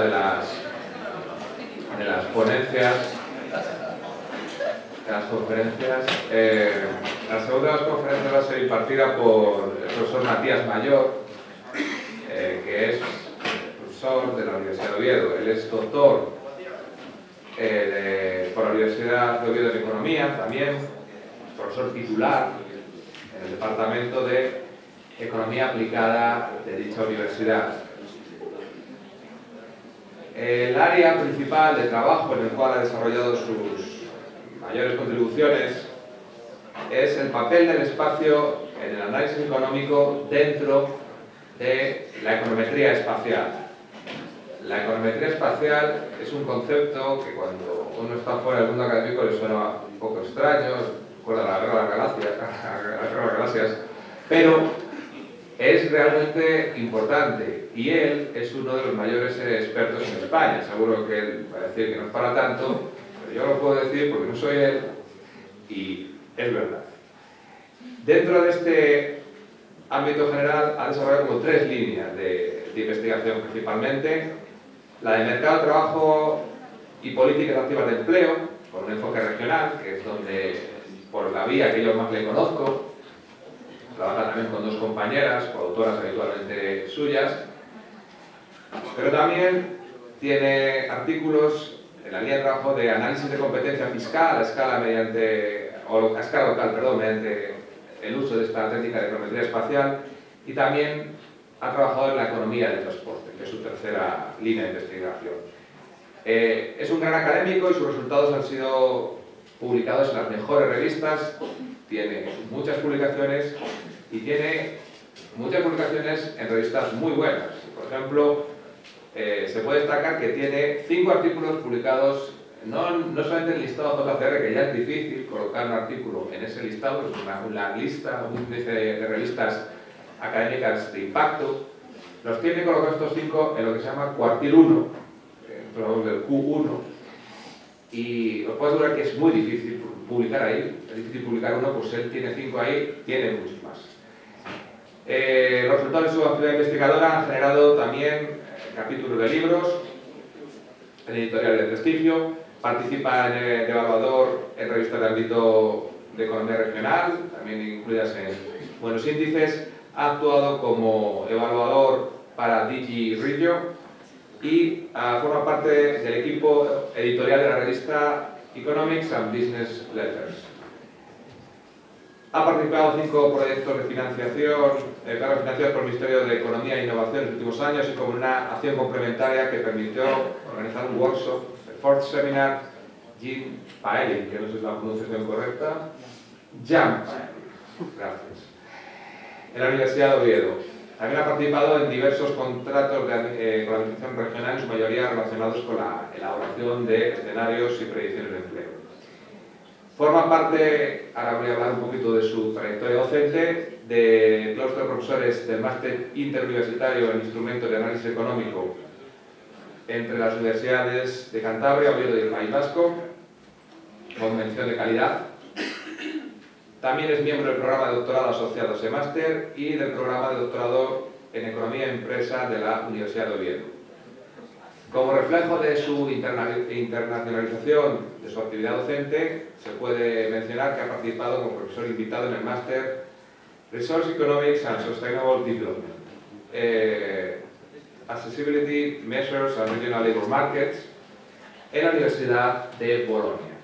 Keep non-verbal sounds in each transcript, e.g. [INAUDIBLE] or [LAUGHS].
de las, de las ponencias, de las conferencias. Eh, la segunda de las conferencias va a ser impartida por el profesor Matías Mayor, eh, que es profesor de la Universidad de Oviedo. Él es doctor eh, por la Universidad de Oviedo en Economía, también profesor titular en el Departamento de Economía Aplicada de dicha universidad. El área principal de trabajo en el cual ha desarrollado sus mayores contribuciones es el papel del espacio en el análisis económico dentro de la econometría espacial. La econometría espacial es un concepto que cuando uno está fuera del mundo académico le suena un poco extraño, recuerda la guerra de las galaxias, [LAUGHS] pero es realmente importante y él es uno de los mayores expertos en España. Seguro que él va a decir que no es para tanto, pero yo lo puedo decir porque no soy él y es verdad. Dentro de este ámbito general ha desarrollado como tres líneas de investigación principalmente. La de mercado de trabajo y políticas activas de empleo, con un enfoque regional, que es donde, por la vía que yo más le conozco, trabaja también con dos compañeras, coautoras habitualmente suyas, pero también tiene artículos en la línea de trabajo de análisis de competencia fiscal a escala mediante, o a escala local, perdón, mediante el uso de esta técnica de econometría espacial y también ha trabajado en la economía del transporte, que es su tercera línea de investigación. Eh, es un gran académico y sus resultados han sido publicados en las mejores revistas, tiene muchas publicaciones y tiene muchas publicaciones en revistas muy buenas. Por ejemplo, eh, se puede destacar que tiene cinco artículos publicados, no, no solamente en el listado JCR, que ya es difícil colocar un artículo en ese listado, es una, una lista, un índice de, revistas académicas de impacto, los tiene colocados estos cinco en lo que se llama cuartil 1, dentro del Q1, y os puedo asegurar que es muy difícil publicar ahí, es difícil publicar uno, pues él tiene cinco ahí, tiene muchos. Eh, los resultados de su actividad investigadora han generado también eh, capítulos de libros, en editoriales de prestigio, participa en, eh, de evaluador en revistas de ámbito de economía regional, también incluidas en buenos índices, ha actuado como evaluador para Digi Regio y ah, forma parte del equipo editorial de la revista Economics and Business Letters. Ha participado en cinco proyectos de financiación, eh, claro, financiados por el Ministerio de Economía e Innovación en los últimos años y como una acción complementaria que permitió organizar un workshop, el Fourth Seminar Jim Paeli, que no sé si es la pronunciación correcta, Jam gracias, en la Universidad de Oviedo. También ha participado en diversos contratos de, eh, con la Administración Regional, en su mayoría relacionados con la elaboración de escenarios y predicciones de empleo. Forma parte, ahora voy a hablar un poquito de su trayectoria docente, del claustro de profesores del Máster Interuniversitario en Instrumentos de Análisis Económico entre las universidades de Cantabria, Oviedo y el País Vasco, con mención de calidad. También es miembro del programa de doctorado asociado a ese máster y del programa de doctorado en Economía e Empresa de la Universidad de Oviedo. Como reflejo de su interna- internacionalización de su actividad docente, se puede mencionar que ha participado como profesor invitado en el máster Resource Economics and Sustainable Development, eh, Accessibility Measures and Regional Labour Markets, en la Universidad de Bolonia.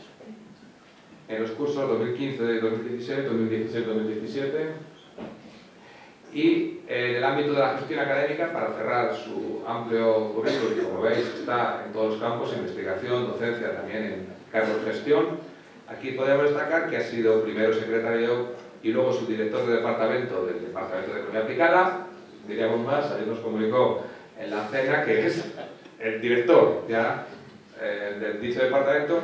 En los cursos 2015-2016, 2016-2017 y en el ámbito de la gestión académica, para cerrar su amplio currículum, que como veis está en todos los campos, investigación, docencia, también en cargos de gestión. Aquí podemos destacar que ha sido primero secretario y luego subdirector de departamento del Departamento de Economía Aplicada, diríamos más, ayer nos comunicó en la cena que es el director ya eh, del dicho departamento.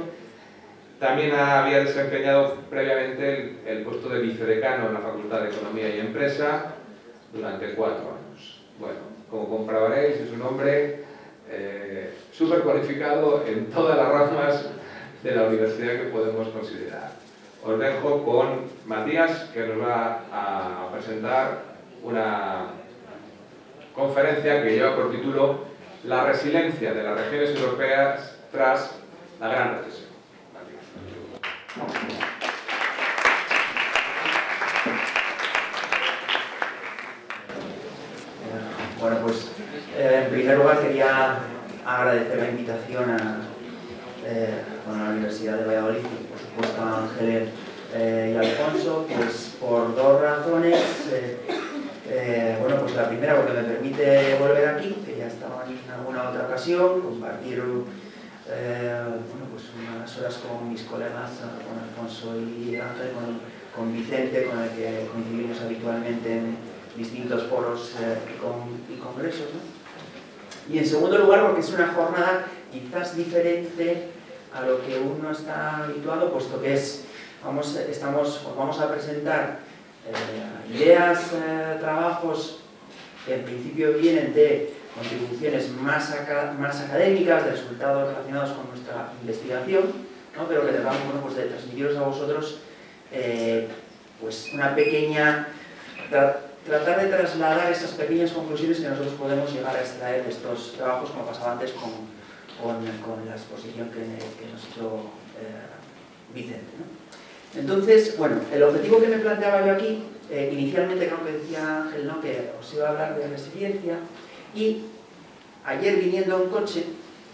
También había desempeñado previamente el, el puesto de vicedecano en la Facultad de Economía y Empresa durante cuatro años. Bueno, como comprobaréis, es un hombre eh, súper cualificado en todas las ramas de la universidad que podemos considerar. Os dejo con Matías, que nos va a presentar una conferencia que lleva por título La resiliencia de las regiones europeas tras la gran recesión. Bueno, pues eh, en primer lugar quería agradecer la invitación a, eh, la Universidad de Valladolid y por supuesto a Ángeles eh, y Alfonso, pues por dos razones. bueno, pues la primera porque me permite volver aquí, que ya estaba en alguna otra ocasión, compartir bueno, pues unas horas con mis colegas, con Alfonso y Ángel, con, con Vicente, con el que coincidimos habitualmente en distintos foros eh, y, congresos. Y en segundo lugar, porque es una jornada quizás diferente a lo que uno está habituado, puesto que es, vamos, estamos, vamos a presentar eh, ideas, eh, trabajos que en principio vienen de contribuciones más, más académicas, de resultados relacionados con nuestra investigación, ¿no? pero que tratamos bueno, pues de transmitiros a vosotros pues una pequeña tratar de trasladar esas pequeñas conclusiones que nosotros podemos llegar a extraer de estos trabajos, como pasaba antes con, con, la exposición que, nos hizo eh, Vicente. Entonces, bueno, el objetivo que me planteaba yo aquí, eh, inicialmente creo que decía Ángel, ¿no? que os iba a hablar de resiliencia, y ayer viniendo en coche,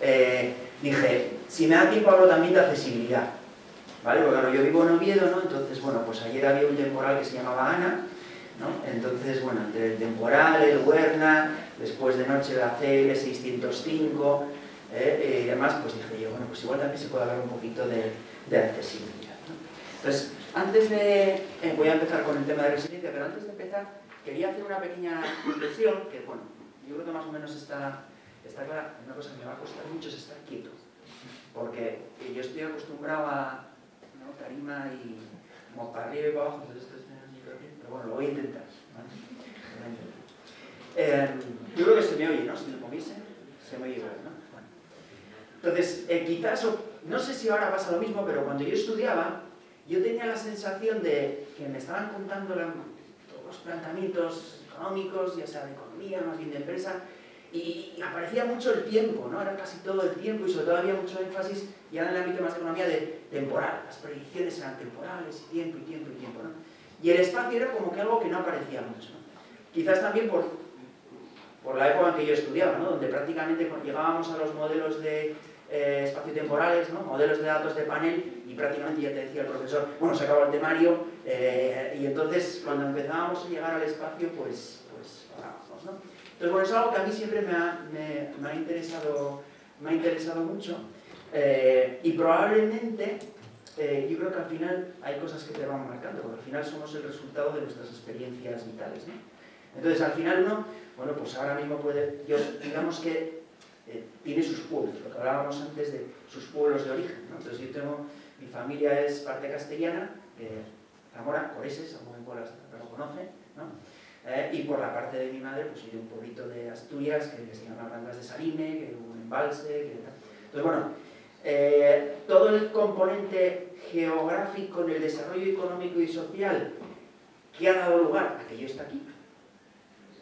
eh, dije, si me da tiempo hablo también de accesibilidad, ¿vale? Porque claro, yo vivo en Oviedo, ¿no? Entonces, bueno, pues ayer había un temporal que se llamaba Ana, entonces, bueno, entre el temporal, el Huerna, después de noche la CL 605 eh, y demás, pues dije yo, bueno, pues igual también se puede hablar un poquito de, accesibilidad. Entonces, antes de... Eh, voy a empezar con el tema de resiliencia, pero antes de empezar quería hacer una pequeña reflexión, que bueno, yo creo que más o menos está, está clara. Una cosa que me va a costar mucho es estar quieto, porque yo estoy acostumbrado a ¿no? tarima y como para arriba y para abajo, bueno, lo voy a intentar. Eh, yo creo que se me oye, ¿no? Si me moviese, se me oye igual, ¿no? Entonces, eh, quizás, no sé si ahora pasa lo mismo, pero cuando yo estudiaba, yo tenía la sensación de que me estaban contando todos los planteamientos económicos, ya sea de economía, más bien de empresa, y, aparecía mucho el tiempo, ¿no? Era casi todo el tiempo y sobre todo había mucho énfasis ya en el ámbito más de economía de temporal. Las predicciones eran temporales, y tiempo, y tiempo, y tiempo, ¿no? Y el espacio era como que algo que no aparecía mucho. Quizás también por, por la época en que yo estudiaba, ¿no? donde prácticamente llegábamos a los modelos de eh, espacio-temporales, modelos de datos de panel, y prácticamente ya te decía el profesor, bueno, se acabó el temario, eh, y entonces cuando empezábamos a llegar al espacio, pues, pues parábamos, ¿no? Entonces, bueno, es algo que a mí siempre me ha, me, ha, interesado, me ha interesado mucho, eh, y probablemente eh, yo creo que al final hay cosas que te van marcando, porque al final somos el resultado de nuestras experiencias vitales. ¿no? Entonces, al final uno, bueno, pues ahora mismo puede, yo, digamos que eh, tiene sus pueblos, lo que hablábamos antes de sus pueblos de origen. ¿no? Entonces, yo tengo, mi familia es parte castellana, eh, Zamora, Coreses, algún en lo conoce, ¿no? Eh, y por la parte de mi madre, pues soy de un pueblito de Asturias que, se llama Brandas de Salime, que es un embalse, que Entonces, bueno, eh, todo el componente geográfico en el desarrollo económico y social que ha dado lugar a que yo esté aquí,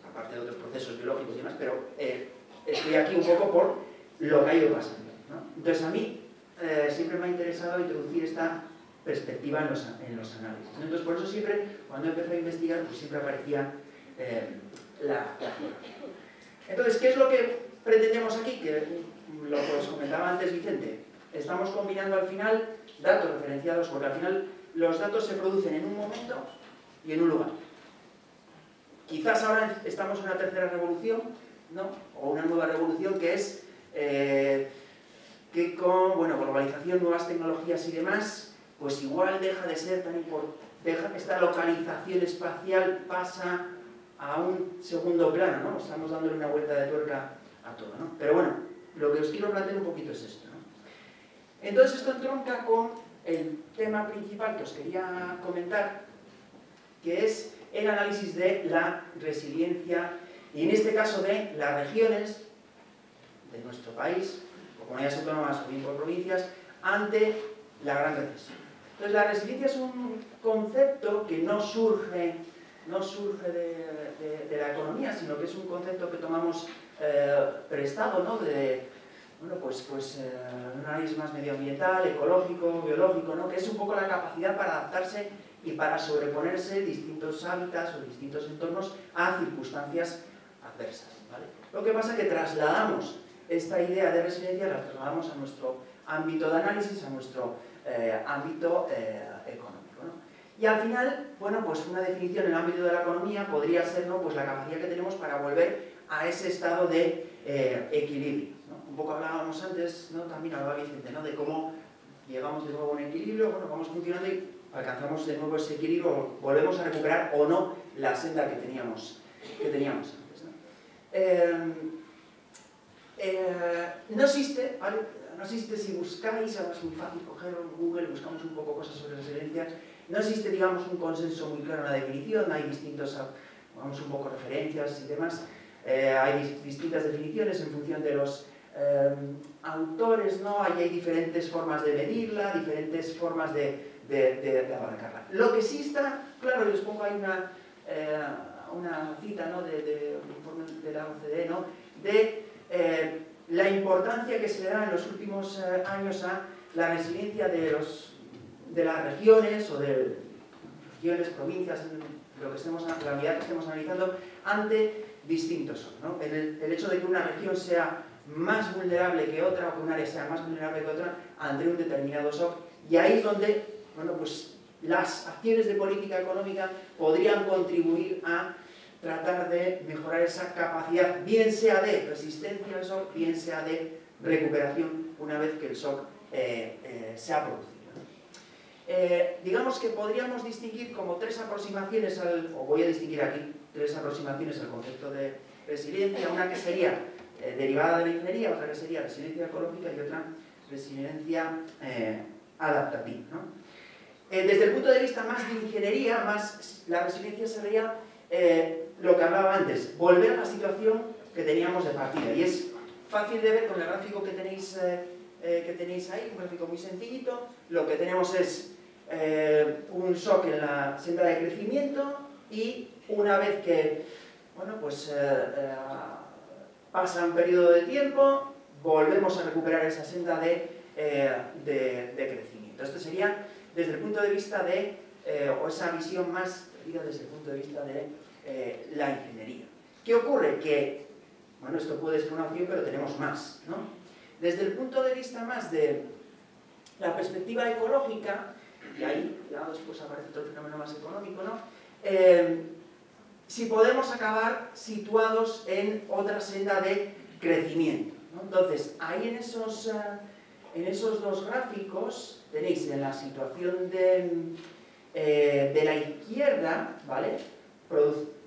aparte de otros procesos biológicos y demás, pero eh, estoy aquí un poco por lo que ha ido pasando. Entonces a mí eh, siempre me ha interesado introducir esta perspectiva en los, análisis. Entonces por eso siempre, cuando empecé a investigar, pues siempre aparecía la, la Entonces, ¿qué es lo que pretendemos aquí? Que lo que os comentaba antes Vicente, estamos combinando al final datos referenciados, porque al final los datos se producen en un momento y en un lugar. Quizás ahora estamos en una tercera revolución, ¿no? o una nueva revolución que es eh, que con bueno, globalización, nuevas tecnologías y demás, pues igual deja de ser tan importante, esta localización espacial pasa a un segundo plano, ¿no? Estamos dándole una vuelta de tuerca a todo, ¿no? Pero bueno, lo que os quiero plantear un poquito es esto. Entonces esto entronca con el tema principal que os quería comentar, que es el análisis de la resiliencia y en este caso de las regiones de nuestro país, o comunidades autónomas o bien provincias, ante la gran recesión. Entonces la resiliencia es un concepto que no surge no surge de, la economía, sino que es un concepto que tomamos eh, prestado ¿no? de bueno, pues, pues, eh, un análisis más medioambiental, ecológico, biológico, ¿no? que es un poco la capacidad para adaptarse y para sobreponerse distintos hábitats o distintos entornos a circunstancias adversas. ¿vale? Lo que pasa es que trasladamos esta idea de resiliencia, la trasladamos a nuestro ámbito de análisis, a nuestro eh, ámbito económico. Y al final, bueno, pues una definición en el ámbito de la economía podría ser ¿no? pues la capacidad que tenemos para volver a ese estado de eh, equilibrio. Poco hablábamos antes, ¿no? también hablaba Vicente, ¿no? de cómo llegamos de nuevo a un equilibrio, bueno, vamos funcionando y alcanzamos de nuevo ese equilibrio, volvemos a recuperar o no la senda que teníamos, que teníamos antes. ¿no? Eh, no existe, no existe si buscáis, ahora es muy fácil coger Google, buscamos un poco cosas sobre resiliencia, no existe, digamos, un consenso muy claro en la definición, hay distintos, vamos, un poco referencias y demás, eh, hay distintas definiciones en función de los eh, autores, ¿no? Ahí hay diferentes formas de medirla, diferentes formas de, abarcarla. Lo que sí está, claro, les pongo ahí una, eh, una cita ¿no? de, de la OCDE, ¿no? de la importancia que se le da en los últimos años a la resiliencia de los de las regiones o de regiones, provincias, lo que estemos, la unidad que estemos analizando, ante distintos ¿no? el, hecho de que una región sea más vulnerable que otra o que un área sea más vulnerable que otra ante un determinado shock. Y ahí es donde bueno, pues, las acciones de política económica podrían contribuir a tratar de mejorar esa capacidad, bien sea de resistencia al shock, bien sea de recuperación una vez que el shock eh, eh, se ha producido. Eh, digamos que podríamos distinguir como tres aproximaciones, al, o voy a distinguir aquí tres aproximaciones al concepto de resiliencia, una que sería eh, derivada de la ingeniería, otra que sería resiliencia ecológica y otra resiliencia eh, adaptativa. desde el punto de vista más de ingeniería, más la resiliencia sería lo que hablaba antes, volver a la situación que teníamos de partida. Y es fácil de ver con el gráfico que tenéis, que tenéis ahí, un gráfico muy sencillito. Lo que tenemos es eh, un shock en la senda de crecimiento y una vez que bueno, pues, eh, eh, pasa un periodo de tiempo, volvemos a recuperar esa senda de, de, crecimiento. Esto sería desde el punto de vista de, o esa visión más, desde el punto de vista de la ingeniería. ¿Qué ocurre? Que, bueno, esto puede ser una opción, pero tenemos más, ¿no? Desde el punto de vista más de la perspectiva ecológica, y ahí ya después aparece el fenómeno más económico, ¿no? Si podemos acabar situados en otra senda de crecimiento. Entonces, ahí en esos, eh, en esos dos gráficos tenéis en la situación de, eh, de la izquierda, ¿vale?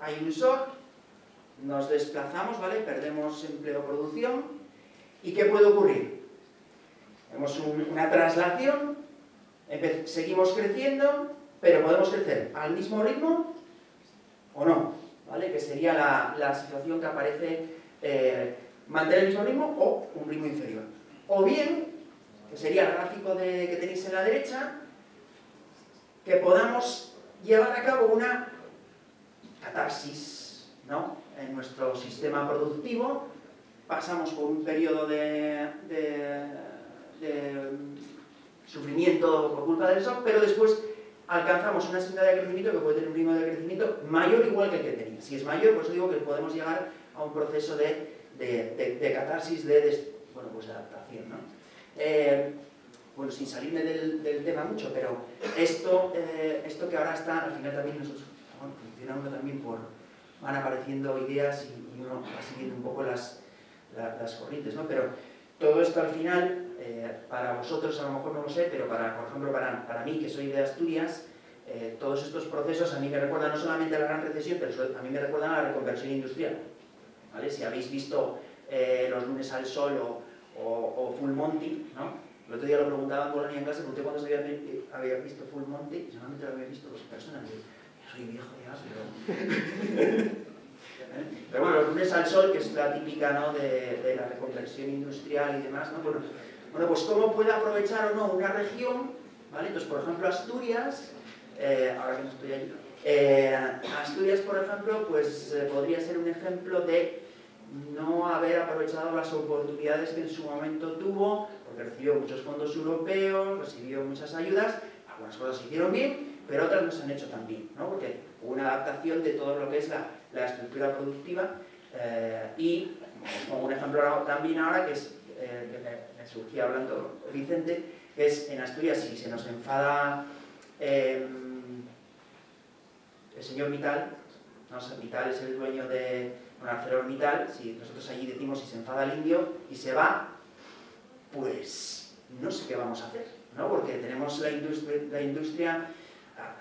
hay un shock, nos desplazamos, ¿vale? Perdemos empleo-producción. ¿Y qué puede ocurrir? Tenemos una traslación seguimos creciendo, pero podemos crecer al mismo ritmo o no, ¿vale? Que sería la, situación que aparece eh, mantener el mismo ritmo o un ritmo inferior. O bien, que sería el gráfico de, que tenéis en la derecha, que podamos llevar a cabo una catarsis ¿no? en nuestro sistema productivo, pasamos por un periodo de sufrimiento por culpa del shock, pero después alcanzamos una senda de crecimiento que puede tener un ritmo de crecimiento mayor igual que el que tenía. Si es mayor, pues digo que podemos llegar a un proceso de, de, catarsis, de, bueno, pues adaptación. ¿no? Eh, bueno, sin salirme del, tema mucho, pero esto, eh, esto que ahora está, al final también nosotros, bueno, funciona uno también por, van apareciendo ideas y, uno va siguiendo un poco las, las corrientes, ¿no? Pero todo esto al final, eh, para vosotros a lo mejor no lo sé, pero para, por ejemplo para, para mí, que soy de Asturias, eh, todos estos procesos a mí me recuerdan no solamente a la gran recesión, pero a mí me recuerdan a la reconversión industrial. ¿vale? Si habéis visto eh, Los lunes al sol o, o, Full Monty, ¿no? el otro día lo preguntaba en Colonia en clase, pregunté cuándo había, había, visto Full Monty, y solamente lo había visto dos personas. Yo, soy viejo ya, pero... Pero bueno, los lunes al sol, que es la típica ¿no? de, la reconversión industrial y demás, ¿no? Bueno, bueno, pues cómo puede aprovechar o no una región, ¿vale? Entonces, por ejemplo, Asturias, eh, ahora que no estoy allí, Eh, Asturias, por ejemplo, pues eh, podría ser un ejemplo de no haber aprovechado las oportunidades que en su momento tuvo, porque recibió muchos fondos europeos, recibió muchas ayudas, algunas cosas se hicieron bien, pero otras no se han hecho tan bien, ¿no? porque hubo una adaptación de todo lo que es la, la estructura productiva eh, y, como un ejemplo también ahora, que es eh, me, surgía hablando Vicente, es en Asturias, si se nos enfada eh, el señor Vital, ¿no? Vital es el dueño de un Vital, si nosotros allí decimos si se enfada el indio y se va, pues no sé qué vamos a hacer, ¿no? porque tenemos la industria, la industria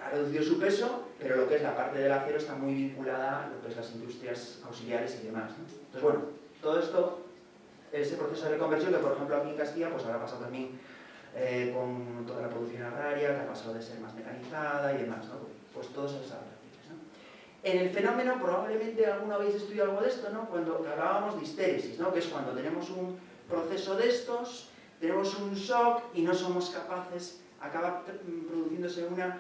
ha, reducido su peso, pero lo que es la parte del acero está muy vinculada a lo que es las industrias auxiliares y demás. Entonces, bueno, todo esto, ese proceso de reconversión que, por ejemplo, aquí en Castilla, pues habrá pasado también eh, con toda la producción agraria, que ha pasado de ser más mecanizada y demás, ¿no? Pues todos esos en el fenómeno, probablemente alguno habéis estudiado algo de esto, ¿no? Cuando hablábamos de histéresis, ¿no? Que es cuando tenemos un proceso de estos, tenemos un shock y no somos capaces, acaba produciéndose una,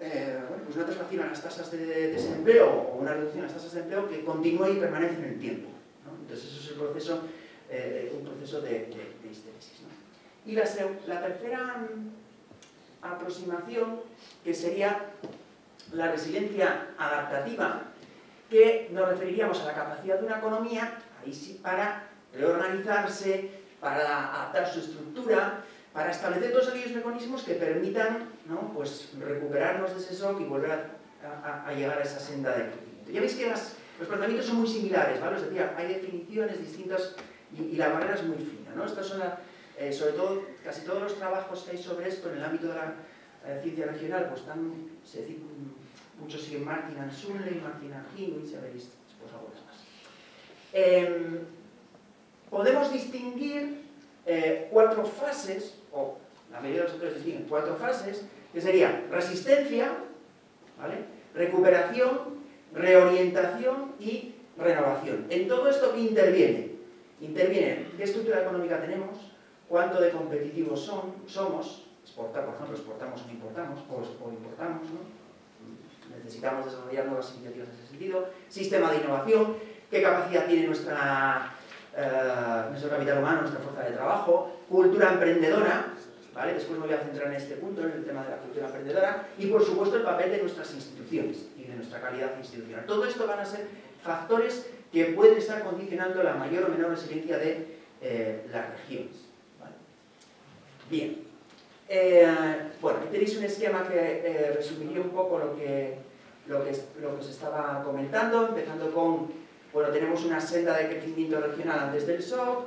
eh, bueno, pues una traslación a las tasas de desempleo o una reducción a las tasas de empleo que continúa y permanece en el tiempo. ¿no? Entonces eso es el proceso, eh, un proceso de, de, histéresis. ¿no? Y la, la tercera mm, aproximación, que sería la resiliencia adaptativa, que nos referiríamos a la capacidad de una economía, ahí sí, para reorganizarse, para adaptar su estructura, para establecer todos aquellos mecanismos que permitan pues, recuperarnos de ese shock y volver a, llegar a esa senda de crecimiento. Ya veis que los planteamientos son muy similares, ¿vale? Es decir, hay definiciones distintas y, la barrera es muy fina, ¿no? Estas son, eh, sobre todo, casi todos los trabajos que hay sobre esto en el ámbito de la eh, ciencia regional, pues están, se, muchos siguen Martin and Sully, Martin Hinwitz, ya veréis después algunas más. Eh, podemos distinguir eh, cuatro fases, o la mayoría de los autores distinguen cuatro fases, que serían resistencia, recuperación, reorientación y renovación. En todo esto, ¿qué interviene? Interviene qué estructura económica tenemos, cuánto de competitivos son, somos, exportar, por ejemplo, exportamos o importamos, o, o importamos, ¿no? necesitamos desarrollar nuevas iniciativas en ese sentido, sistema de innovación, qué capacidad tiene nuestra, eh, nuestro capital humano, nuestra fuerza de trabajo, cultura emprendedora, después me voy a centrar en este punto, en el tema de la cultura emprendedora, y por supuesto el papel de nuestras instituciones y de nuestra calidad institucional. Todo esto van a ser factores que pueden estar condicionando la mayor o menor resiliencia de eh, las regiones. Bien. Eh, bueno, aquí tenéis un esquema que resumiría un poco lo que lo que, lo que se estaba comentando, empezando con, bueno, tenemos una senda de crecimiento regional antes del shock,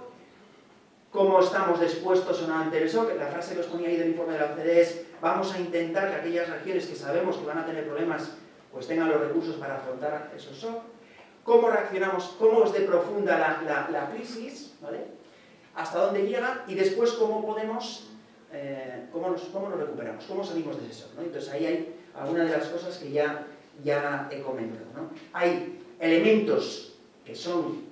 cómo estamos dispuestos o no ante el shock, la frase que os ponía ahí del informe de la OCDE es, vamos a intentar que aquellas regiones que sabemos que van a tener problemas, pues tengan los recursos para afrontar esos shock, cómo reaccionamos, cómo es de profunda la, la, crisis, ¿vale? hasta dónde llega y después cómo podemos, eh, cómo, nos, cómo nos recuperamos, cómo salimos de eso. ¿no? Entonces ahí hay algunas de las cosas que ya ya he comentado. ¿no? Hay elementos que son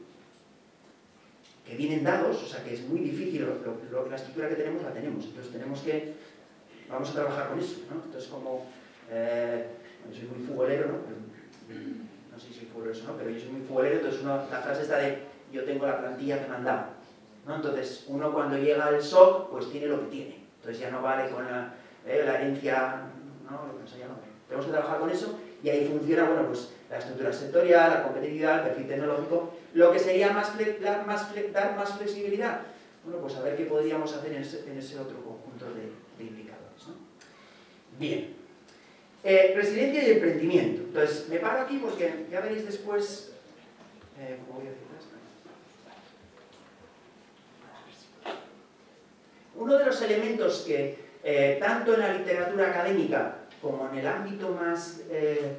que vienen dados, o sea que es muy difícil, lo, la estructura que tenemos la tenemos, entonces tenemos que, vamos a trabajar con eso, ¿no? Entonces como, eh, yo soy muy futbolero, ¿no? no sé si soy futbolero o no, pero yo soy muy futbolero, entonces uno, la frase está de, yo tengo la plantilla que mandaba, ¿no? Entonces uno cuando llega al SOC, pues tiene lo que tiene, entonces ya no vale con la, eh, la herencia, ¿no? Lo que se llama. Tenemos que trabajar con eso y ahí funciona, bueno, pues la estructura sectorial, la competitividad, el perfil tecnológico, lo que sería más, dar, más, flexibilidad. Bueno, pues a ver qué podríamos hacer en ese, otro conjunto de, indicadores. Bien. Eh, resiliencia y emprendimiento. Entonces, me paro aquí porque ya veréis después... Eh, ¿Cómo voy a decir esto? Uno de los elementos que eh, tanto en la literatura académica como en el ámbito más eh,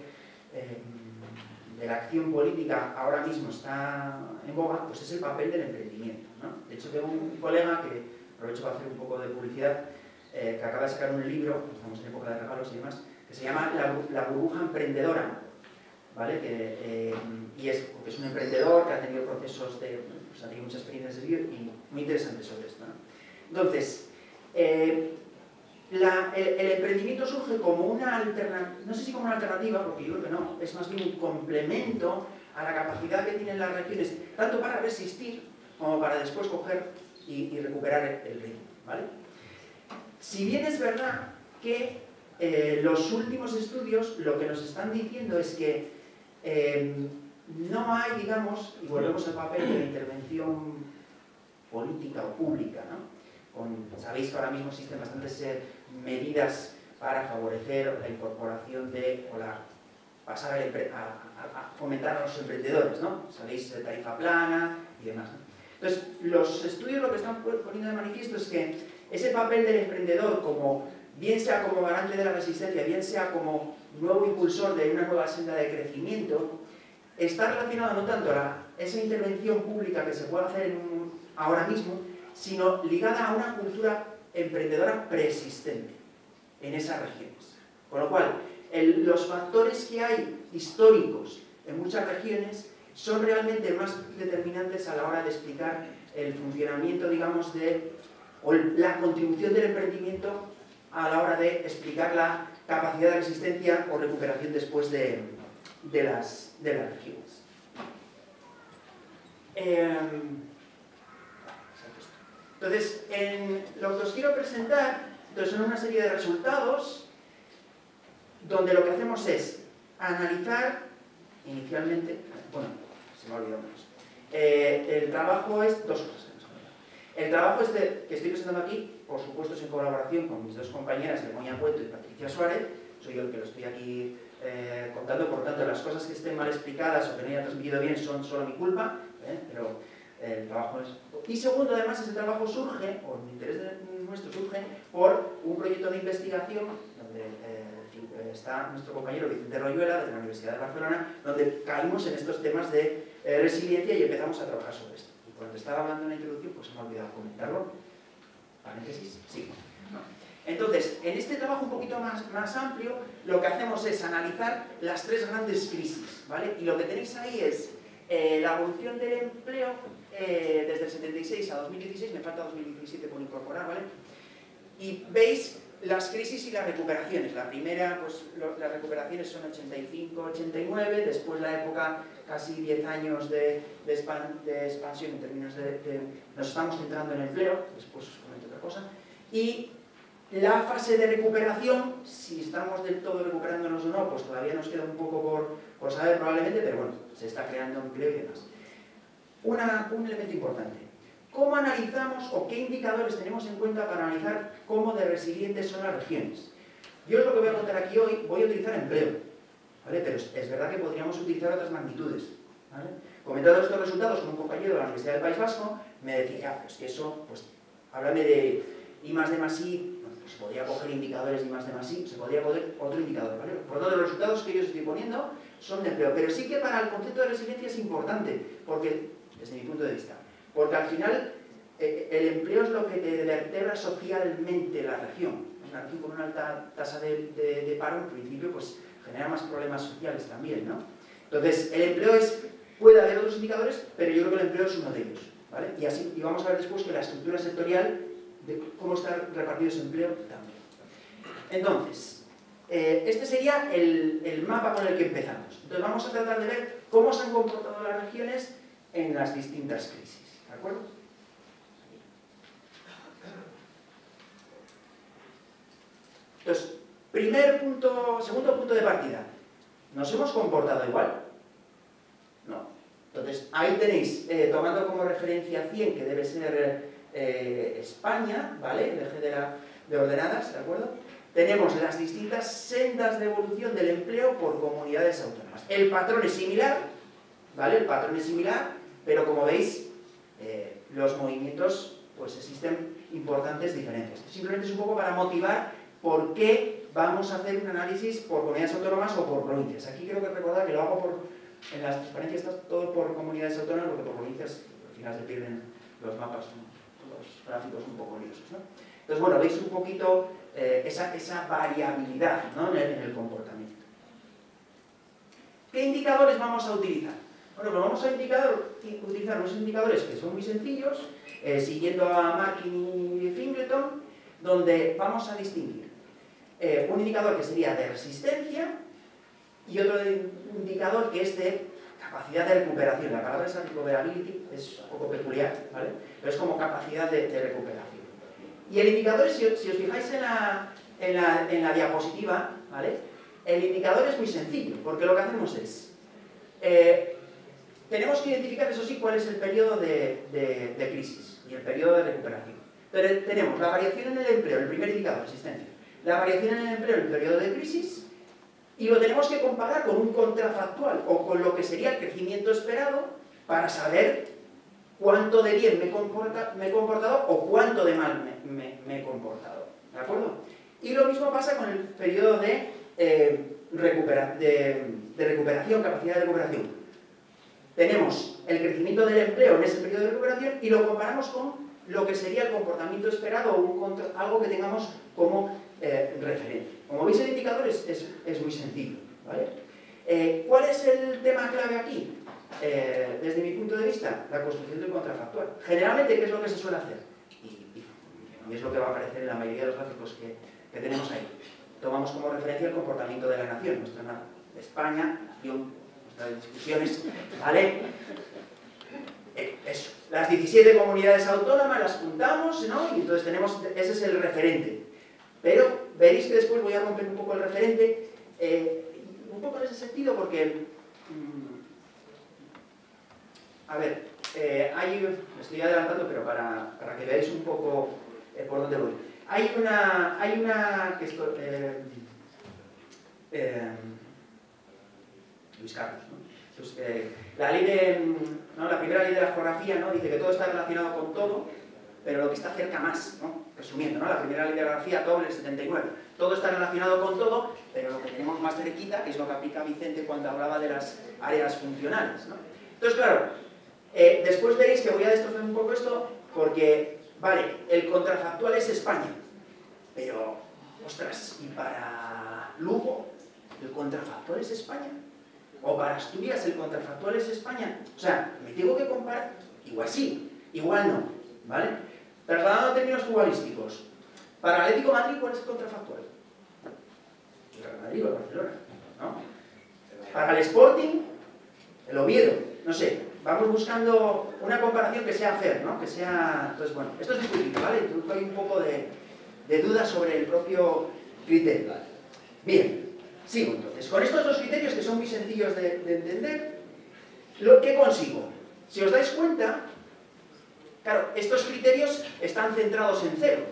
de la acción política ahora mismo está en boga, pues es el papel del emprendimiento. ¿no? De hecho, tengo un colega que, aprovecho para hacer un poco de publicidad, eh, que acaba de sacar un libro, estamos en época de regalos y demás, que se llama La, burbuja emprendedora, ¿vale? Que, y es, porque es un emprendedor que ha tenido procesos de, pues ha tenido muchas experiencias de y muy interesantes sobre esto. Entonces, el, emprendimiento surge como una alternativa, no sé si como una alternativa, porque yo creo que no, es más bien un complemento a la capacidad que tienen las regiones, tanto para resistir como para después coger y, recuperar el, ritmo. ¿vale? Si bien es verdad que eh, los últimos estudios lo que nos están diciendo es que eh, no hay, digamos, y volvemos al papel de la intervención política o pública, ¿no? sabéis que ahora mismo existen bastantes eh, medidas para favorecer la incorporación de, o la, pasar a, fomentar a los emprendedores, ¿no? Sabéis, tarifa plana y demás. Entonces, los estudios lo que están poniendo de manifiesto es que ese papel del emprendedor, como, bien sea como garante de la resistencia, bien sea como nuevo impulsor de una nueva senda de crecimiento, está relacionado no tanto a esa intervención pública que se puede hacer ahora mismo, sino ligada a una cultura emprendedora preexistente en esas regiones. Con lo cual, los factores que hay históricos en muchas regiones son realmente más determinantes a la hora de explicar el funcionamiento, digamos, de, o la contribución del emprendimiento a la hora de explicar la capacidad de resistencia o recuperación después de, las, de las regiones. Em, entonces, en lo que os quiero presentar entonces, son una serie de resultados donde lo que hacemos es analizar inicialmente, bueno, se me ha olvidado eh, el trabajo es dos cosas. El trabajo este que estoy presentando aquí, por supuesto, es en colaboración con mis dos compañeras, Moña Cueto y Patricia Suárez. Soy yo el que lo estoy aquí eh, contando, por tanto, las cosas que estén mal explicadas o que no haya transmitido bien son solo mi culpa, ¿eh? pero el trabajo es... Y segundo, además, ese trabajo surge, o el interés nuestro surge, por un proyecto de investigación donde eh, está nuestro compañero Vicente Royuela, de la Universidad de Barcelona, donde caímos en estos temas de eh, resiliencia y empezamos a trabajar sobre esto. Y cuando estaba hablando en la introducción, pues se me ha olvidado comentarlo. Paréntesis, sí. Entonces, en este trabajo un poquito más, más amplio, lo que hacemos es analizar las tres grandes crisis, ¿vale? Y lo que tenéis ahí es eh, la evolución del empleo eh, desde el 76 a 2016, me falta 2017 por incorporar, ¿vale? Y veis las crisis y las recuperaciones. La primera, pues las recuperaciones son 85-89, después la época casi 10 años de, de, expansión en términos de, Nos estamos centrando en empleo, después os comento otra cosa. Y la fase de recuperación, si estamos del todo recuperándonos o no, pues todavía nos queda un poco por, por saber probablemente, pero bueno, se está creando empleo y demás un elemento importante. ¿Cómo analizamos o qué indicadores tenemos en cuenta para analizar cómo de resilientes son las regiones? Yo es lo que voy a contar aquí hoy, voy a utilizar empleo, pero es, verdad que podríamos utilizar otras magnitudes. Comentando estos resultados con un compañero de la Universidad del País Vasco, me decía, pues que eso, pues háblame de I más de más I, pues se podría coger indicadores de I más de más I, se podría coger otro indicador, ¿vale? Por lo tanto, los resultados que yo os estoy poniendo son de empleo, pero sí que para el concepto de resiliencia es importante, porque desde mi punto de vista. Porque al final eh, el empleo es lo que te vertebra socialmente la región. Una región con una alta tasa de, paro, en principio, pues genera más problemas sociales también, ¿no? Entonces, el empleo es, puede haber otros indicadores, pero yo creo que el empleo es uno de ellos, ¿vale? Y, así, y vamos a ver después que la estructura sectorial, de cómo está repartido ese empleo, también. Entonces, eh, este sería el, el mapa con el que empezamos. Entonces vamos a tratar de ver cómo se han comportado las regiones en las distintas crisis. ¿De acuerdo? Entonces, primer punto, segundo punto de partida. ¿Nos hemos comportado igual? No. Entonces, ahí tenéis, eh, tomando como referencia 100, que debe ser eh, España, ¿vale? El de, de ordenadas, ¿de acuerdo? Tenemos las distintas sendas de evolución del empleo por comunidades autónomas. El patrón es similar, ¿vale? El patrón es similar, pero como veis, eh, los movimientos, pues existen importantes diferencias. Simplemente es un poco para motivar por qué vamos a hacer un análisis por comunidades autónomas o por provincias. Aquí creo que recordar que lo hago por, en las transparencias está todo por comunidades autónomas, porque por provincias al final se pierden los mapas, los gráficos un poco liosos. ¿no? Entonces, bueno, veis un poquito eh, esa, esa, variabilidad ¿no? en, el, en el comportamiento. ¿Qué indicadores vamos a utilizar? Bueno, pues vamos a utilizar unos indicadores que son muy sencillos, eh, siguiendo a Markin y Fingleton, donde vamos a distinguir eh, un indicador que sería de resistencia y otro indicador que es de capacidad de recuperación. La palabra esa recoverability es un poco peculiar, ¿vale? Pero es como capacidad de, recuperación. Y el indicador, si, os fijáis en la, en la, diapositiva, ¿vale? El indicador es muy sencillo, porque lo que hacemos es... Eh, tenemos que identificar, eso sí, cuál es el periodo de, de crisis y el periodo de recuperación. Pero tenemos la variación en el empleo, el primer indicador, resistencia. La variación en el empleo el periodo de crisis y lo tenemos que comparar con un contrafactual o con lo que sería el crecimiento esperado para saber cuánto de bien me, he comportado o cuánto de mal me, he comportado. ¿De acuerdo? Y lo mismo pasa con el periodo de, eh, de, recuperación, capacidad de recuperación. Tenemos el crecimiento del empleo en ese periodo de recuperación y lo comparamos con lo que sería el comportamiento esperado o algo que tengamos como eh, referencia. Como veis el indicador es, es, muy sencillo. ¿vale? Eh, ¿Cuál es el tema clave aquí? Eh, desde mi punto de vista, la construcción del contrafactual. Generalmente, ¿qué es lo que se suele hacer? Y, es lo que va a aparecer en la mayoría de los gráficos que, que tenemos ahí. Tomamos como referencia el comportamiento de la nación, nuestra España, nación, nuestras discusiones, ¿vale? eso. Las 17 comunidades autónomas las juntamos, ¿no? Y entonces tenemos, ese es el referente. Pero veréis que después voy a romper un poco el referente, eh, un poco en ese sentido porque, mm, a ver, eh, hay, me estoy adelantando, pero para, para que veáis un poco eh, por dónde voy. Hay una, hay una, Luis Carlos, ¿no? La ley de, ¿no? la primera ley de la geografía, ¿no? Dice que todo está relacionado con todo, pero lo que está cerca más, ¿no? resumiendo, ¿no? la primera ley de geografía, doble, 79. Todo está relacionado con todo, pero lo que tenemos más cerquita, es lo que aplica Vicente cuando hablaba de las áreas funcionales. ¿no? Entonces, claro, eh, después veréis que voy a destrozar un poco esto, porque, vale, el contrafactual es España, pero, ostras, ¿y para Lugo el contrafactual es España? ¿O para Asturias el contrafactual es España? O sea, ¿me tengo que comparar? Igual sí, igual no, ¿vale? Trasladando a términos futbolísticos, para Atlético Madrid, ¿cuál es el contrafactual? El Real Madrid o el Barcelona, ¿no? Para el Sporting, el Oviedo, no sé, vamos buscando una comparación que sea fair, ¿no? Que sea... Entonces, bueno, esto es discutible, ¿vale? Hay un poco de, de dudas sobre el propio criterio. Bien, sigo entonces. Con estos dos criterios que son muy sencillos de, de entender, ¿lo que consigo? Si os dais cuenta, Claro, estos criterios están centrados en cero.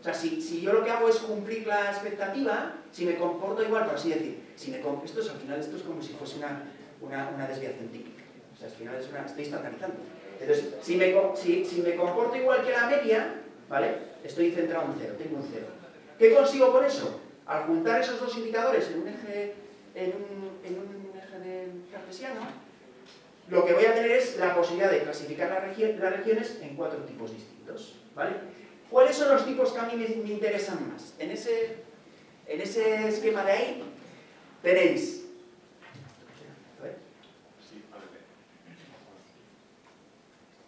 O sea, si, yo lo que hago es cumplir la expectativa, si me comporto igual, por así decir, si me esto es, al final esto es como si fuese una, desviación típica. O sea, al final es una, estoy estandarizando. Entonces, si me, si, me comporto igual que la media, ¿vale? Estoy centrado en cero, tengo un cero. ¿Qué consigo con eso? Al juntar esos dos indicadores en un eje, en un, en un eje de cartesiano, lo que voy a tener es la posibilidad de clasificar las, regiones en cuatro tipos distintos. ¿vale? ¿Cuáles son los tipos que a mí me, interesan más? En ese, en ese esquema de ahí tenéis...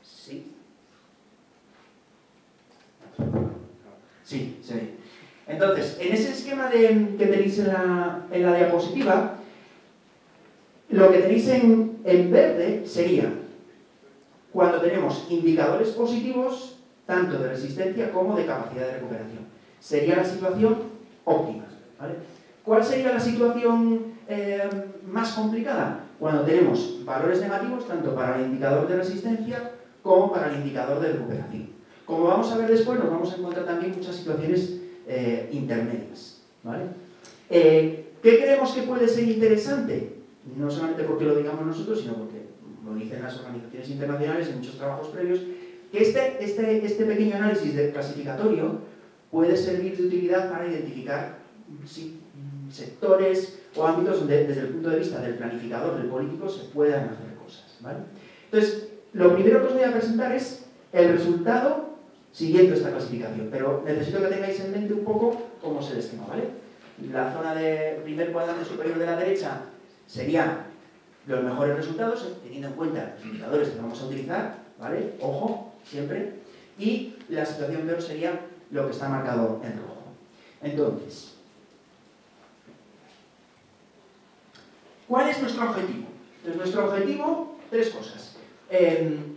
Sí. Sí, sí. Entonces, en ese esquema de, que tenéis en la, en la diapositiva, lo que tenéis en, verde sería cuando tenemos indicadores positivos tanto de resistencia como de capacidad de recuperación. Sería la situación óptima. ¿Cuál sería la situación eh, más complicada? Cuando tenemos valores negativos tanto para el indicador de resistencia como para el indicador de recuperación. Como vamos a ver después, nos vamos a encontrar también muchas situaciones eh, intermedias. Eh, ¿Qué creemos que puede ser interesante? no solamente porque lo digamos nosotros, sino porque lo dicen las organizaciones internacionales en muchos trabajos previos, que este, este, este pequeño análisis clasificatorio puede servir de utilidad para identificar sectores o ámbitos donde desde el punto de vista del planificador, del político, se puedan hacer cosas. Entonces, lo primero que os voy a presentar es el resultado siguiendo esta clasificación, pero necesito que tengáis en mente un poco cómo se el esquema, ¿vale? La zona de primer cuadrante superior de la derecha serían los mejores resultados, eh, teniendo en cuenta los indicadores que vamos a utilizar, ¿vale? Ojo, siempre. Y la situación peor sería lo que está marcado en rojo. Entonces, ¿cuál es nuestro objetivo? Entonces, nuestro objetivo, tres cosas. Em,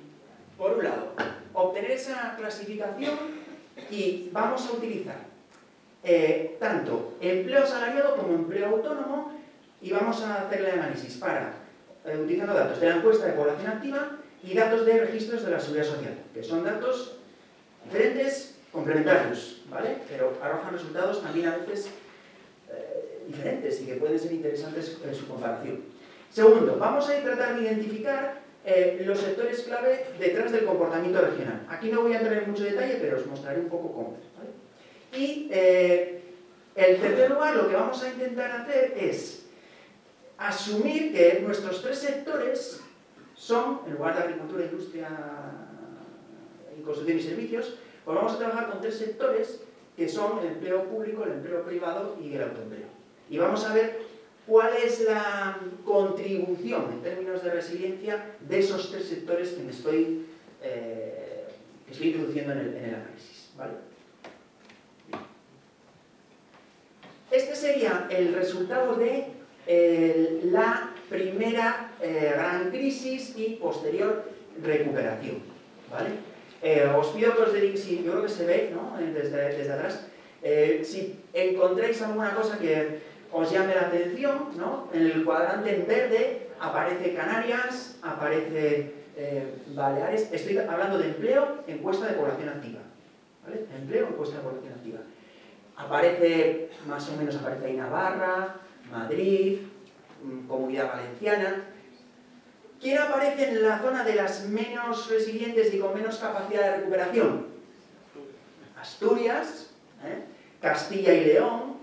por un lado, obtener esa clasificación y vamos a utilizar eh, tanto empleo asalariado como empleo autónomo y vamos a hacerle análisis para, eh, utilizando datos de la encuesta de población activa y datos de registros de la seguridad social, que son datos diferentes, complementarios, ¿vale? Pero arrojan resultados también a veces eh, diferentes y que pueden ser interesantes en su comparación. Segundo, vamos a tratar de identificar eh, los sectores clave detrás del comportamiento regional. Aquí no voy a entrar en mucho detalle, pero os mostraré un poco cómo. ¿vale? Y eh, en tercer lugar, lo que vamos a intentar hacer es asumir que nuestros tres sectores son, en lugar de agricultura, industria y construcción y servicios, pues vamos a trabajar con tres sectores que son el empleo público, el empleo privado y el autoempleo. Y vamos a ver cuál es la contribución en términos de resiliencia de esos tres sectores que me estoy, eh, introduciendo en el, análisis. ¿vale? Este sería el resultado de eh, la primera eh, gran crisis y posterior recuperación. ¿vale? Os pido que os dediquéis, yo creo que se ve ¿no? desde, desde atrás, si encontréis alguna cosa que os llame la atención, ¿no? en el cuadrante en verde aparece Canarias, aparece Baleares, estoy hablando de empleo, encuesta de población activa. ¿vale? Empleo, encuesta de población activa. Aparece, más o menos aparece ahí Navarra, Madrid, mm, Comunidad Valenciana. ¿Quién aparece en la zona de las menos resilientes y con menos capacidad de recuperación? Asturias, ¿eh? Castilla y León,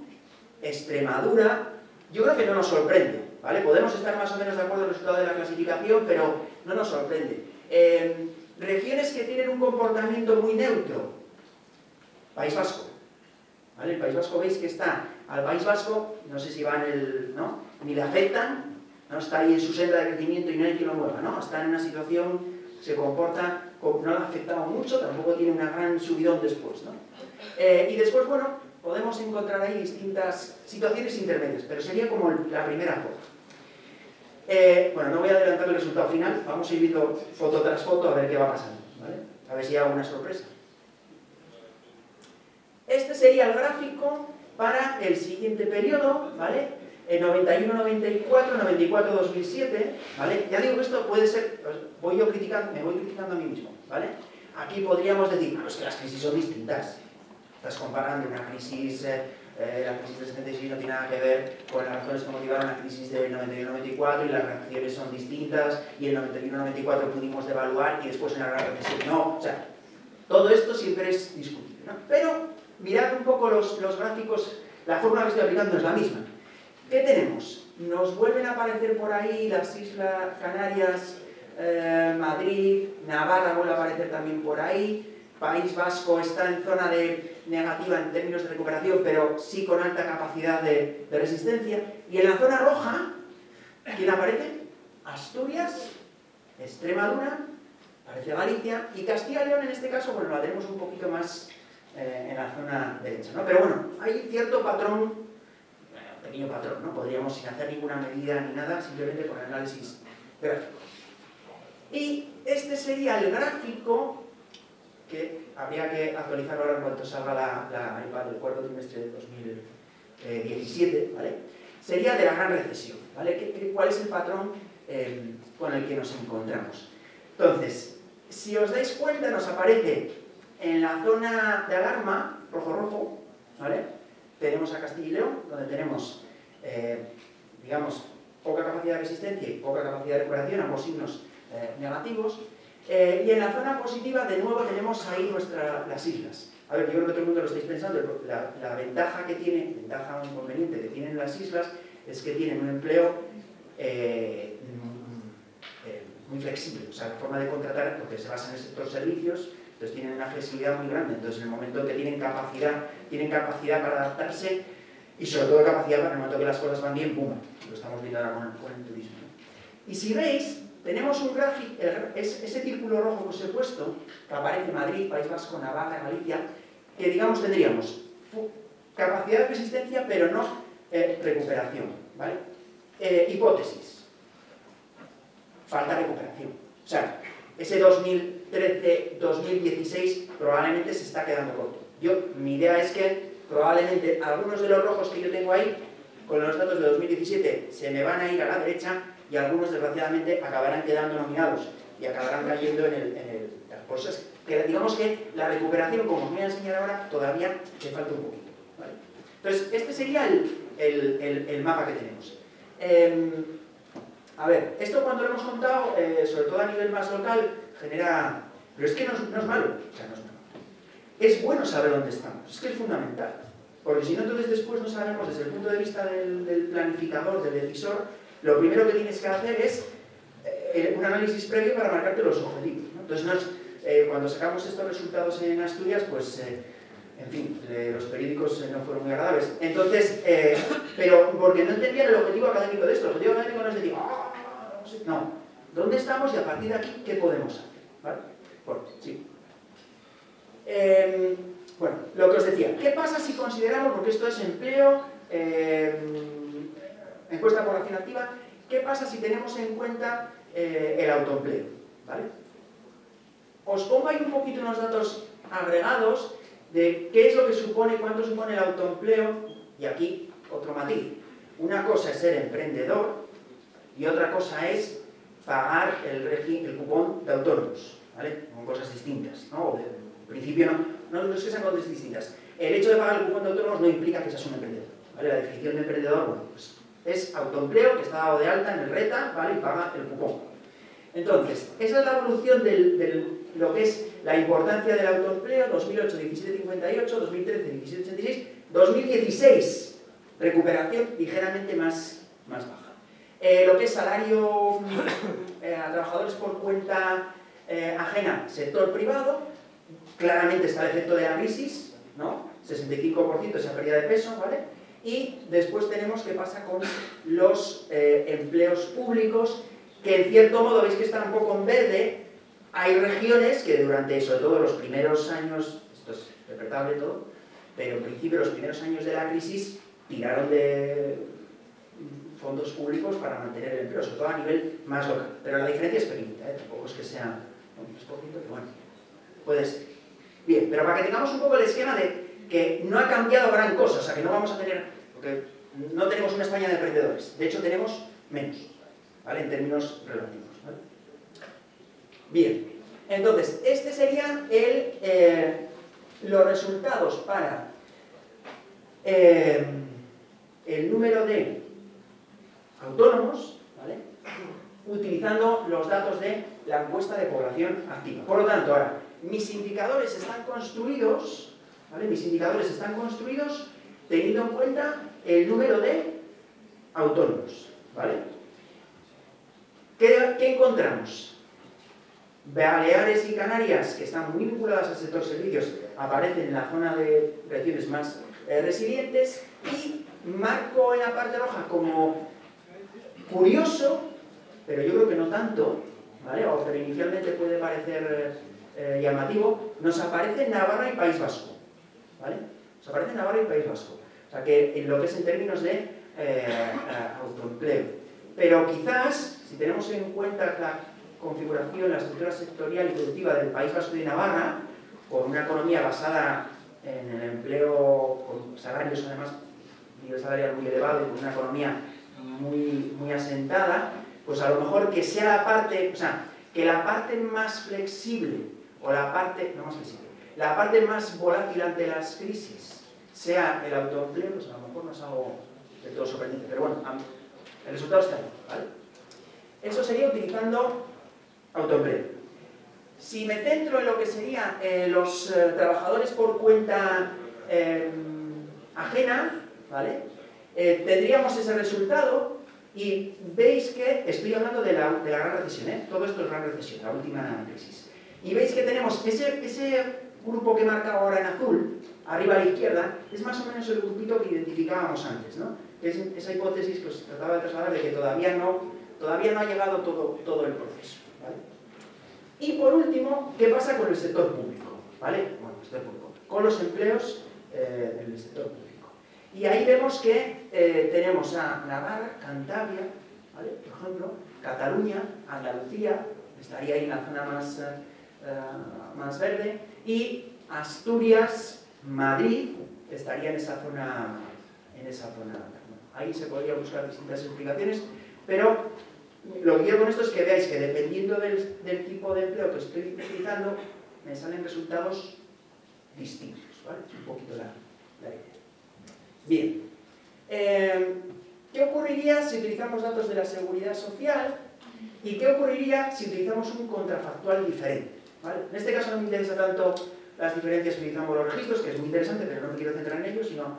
Extremadura. Yo creo que no nos sorprende, ¿vale? Podemos estar más o menos de acuerdo en el resultado de la clasificación, pero no nos sorprende. Eh, regiones que tienen un comportamiento muy neutro. País Vasco. ¿Vale? El País Vasco veis que está al País Vasco, no sé si va en el... ¿no? ni le afectan, ¿no? está ahí en su senda de crecimiento y no hay quien lo mueva, ¿no? está en una situación, se comporta, no le ha afectado mucho, tampoco tiene una gran subidón después. ¿no? Eh, y después, bueno, podemos encontrar ahí distintas situaciones intermedias, pero sería como la primera foto. Eh, bueno, no voy a adelantar el resultado final, vamos a ir foto tras foto a ver qué va pasando, ¿vale? A ver si hay alguna sorpresa. Este sería el gráfico para el siguiente periodo, ¿vale? En 91-94, 94-2007, ¿vale? Ya digo que esto puede ser, pues, voy yo criticando, me voy criticando a mí mismo, ¿vale? Aquí podríamos decir, no, es que las crisis son distintas. Estás comparando una crisis, eh, eh la crisis del 76 no tiene nada que ver con las razones que motivaron la crisis del 91-94 y las reacciones son distintas y en 91-94 pudimos devaluar y después en la gran recesión no. O sea, todo esto siempre es discutible. Pero mirad un poco los, los gráficos, la fórmula que estoy aplicando es la misma. ¿Qué tenemos? Nos vuelven a aparecer por ahí las Islas Canarias, eh, Madrid, Navarra vuelve a aparecer también por ahí, País Vasco está en zona de negativa en términos de recuperación, pero sí con alta capacidad de, resistencia. Y en la zona roja, ¿quién aparece? Asturias, Extremadura, aparece Galicia y Castilla y León en este caso, bueno, la tenemos un poquito más eh, en la zona derecha. ¿no? Pero bueno, hay cierto patrón, pequeño patrón, ¿no? podríamos sin hacer ninguna medida ni nada, simplemente con análisis gráfico. Y este sería el gráfico que habría que actualizar ahora en cuanto salga la, del cuarto trimestre de 2017, ¿vale? Sería de la gran recesión, ¿vale? ¿Qué, cuál es el patrón eh, con el que nos encontramos? Entonces, si os dais cuenta, nos aparece en la zona de alarma, rojo-rojo, ¿vale? Tenemos a Castilla y León, donde tenemos, eh, digamos, poca capacidad de resistencia y poca capacidad de recuperación, ambos signos eh, negativos. Eh, y en la zona positiva, de nuevo, tenemos ahí nuestra, las islas. A ver, yo creo que todo el mundo lo estáis pensando, la, la ventaja que tiene, ventaja o inconveniente que tienen las islas, es que tienen un empleo muy flexible, o sea, la forma de contratar, porque se basa en el sector servicios, entonces tienen una flexibilidad muy grande. Entonces en el momento que tienen capacidad, tienen capacidad para adaptarse y sobre todo capacidad para el momento que las cosas van bien, ¡pum! Lo estamos viendo ahora con, el turismo. Y si veis, tenemos un gráfico, ese círculo rojo que os he puesto, que aparece Madrid, País Vasco, Navarra, Galicia, que digamos tendríamos capacidad de resistencia, pero no eh, recuperación. ¿vale? Eh, hipótesis. Falta recuperación. O sea, ese 2013-2016 probablemente se está quedando corto. Yo, mi idea es que probablemente algunos de los rojos que yo tengo ahí, con los datos de 2017, se me van a ir a la derecha y algunos, desgraciadamente, acabarán quedando nominados y acabarán cayendo en el... En el cosas que digamos que la recuperación, como os voy a enseñar ahora, todavía le falta un poquito. Entonces, este sería el, mapa que tenemos. Em, a ver, esto cuando lo hemos contado, eh, sobre todo a nivel más local, genera... Pero es que no, es malo, o sea, no es malo. Es bueno saber dónde estamos, es que es fundamental. Porque si no, entonces después no sabemos, desde el punto de vista del, planificador, del decisor, lo primero que tienes que hacer es eh, un análisis previo para marcarte los objetivos. Entonces, eh, cuando sacamos estos resultados en Asturias, pues, eh, en fin, los periódicos no fueron muy agradables. Entonces, pero porque no entendían el objetivo académico de esto. El objetivo académico no es decir, ah, no, ¿dónde estamos y a partir de aquí qué podemos hacer? ¿Vale? Bueno, sí. Em, bueno, lo que os decía, ¿qué pasa si consideramos, porque esto es empleo, encuesta población activa, ¿qué pasa si tenemos en cuenta el autoempleo? ¿Vale? Os pongo ahí un poquito unos datos agregados de qué es lo que supone, cuánto supone el autoempleo, y aquí otro matiz. Una cosa es ser emprendedor y otra cosa es pagar el, el cupón de autónomos, ¿vale? Son cosas distintas, ¿no? En principio no, no, es que sean cosas distintas. El hecho de pagar el cupón de autónomos no implica que seas un emprendedor, ¿vale? La definición de emprendedor, bueno, pues es autoempleo que está dado de alta en el RETA, ¿vale? Y paga el cupón. Entonces, esa es la evolución del lo que es la importancia del autoempleo, 2008, 17, 58, 2013, 17, 86, 2016, recuperación ligeramente más, más baja. Eh, lo que es salario eh, a trabajadores por cuenta eh, ajena, sector privado, claramente está el efecto de la crisis, ¿no? 65% esa pérdida de peso, ¿vale? Y después tenemos qué pasa con los empleos públicos, que en cierto modo veis que están un poco en verde, hay regiones que durante, sobre todo los primeros años, esto es interpretable todo, pero en principio los primeros años de la crisis tiraron de fondos públicos para mantener el empleo, sobre todo a nivel más local. Pero la diferencia es pequeñita, ¿eh? tampoco es que sea un 3%, pero bueno, puede ser. Bien, pero para que tengamos un poco el esquema de que no ha cambiado gran cosa, o sea que no vamos a tener, porque no tenemos una España de emprendedores, de hecho tenemos menos, ¿vale? En términos relativos. Bien, entonces, este serían el, eh, los resultados para eh, el número de autónomos, ¿vale? utilizando los datos de la encuesta de población activa. Por lo tanto, ahora, mis indicadores están construidos, mis indicadores están construidos teniendo en cuenta el número de autónomos. qué encontramos? Baleares y Canarias, que están muy vinculadas al sector servicios, aparecen en la zona de regiones más eh, resilientes y marco en la parte roja como curioso, pero yo creo que no tanto, o pero inicialmente puede parecer eh, llamativo, nos aparece Navarra y País Vasco. ¿Vale? Nos aparece Navarra y País Vasco. O sea que en lo que es en términos de eh, autoempleo. Pero quizás, si tenemos en cuenta la configuración, la estructura sectorial y productiva del País Vasco y Navarra, con una economía basada en el empleo, con salarios además, nivel salarial muy elevado y con una economía muy, muy asentada, pues a lo mejor que sea la parte, o sea, que la parte más flexible, o la parte, la parte más volátil ante las crisis sea el autoempleo, pues a lo mejor no es algo de todo sorprendente, pero bueno, el resultado está ahí. Eso sería utilizando autoempleo. Si me centro en lo que serían eh, los eh, trabajadores por cuenta em, ajena, ¿vale? Eh, tendríamos ese resultado y veis que estoy hablando de la, de la gran recesión, todo esto es gran recesión, la última crisis. Y veis que tenemos ese, ese grupo que marca ahora en azul, arriba a la izquierda, es más o menos el grupito que identificábamos antes, ¿no? Es esa hipótesis que os trataba de trasladar de que todavía no, todavía no ha llegado todo, todo el proceso. Y por último, ¿qué pasa con el sector público? ¿vale? Bueno, con los empleos eh, del sector público. Y ahí vemos que eh, tenemos a Navarra, Cantabria, ¿vale? Por ejemplo, Cataluña, Andalucía, estaría ahí en la zona más, eh, más verde, y Asturias, Madrid, estaría en esa zona, en esa zona. Ahí se podría buscar distintas explicaciones, pero lo que quiero con esto es que veáis que dependiendo del, tipo de empleo que estoy utilizando, me salen resultados distintos, ¿vale? Un poquito la, idea. Bien. Eh, ¿Qué ocurriría si utilizamos datos de la seguridad social? ¿Y qué ocurriría si utilizamos un contrafactual diferente? En este caso no me interesa tanto las diferencias que utilizamos los registros, que es muy interesante, pero no me quiero centrar en ellos, sino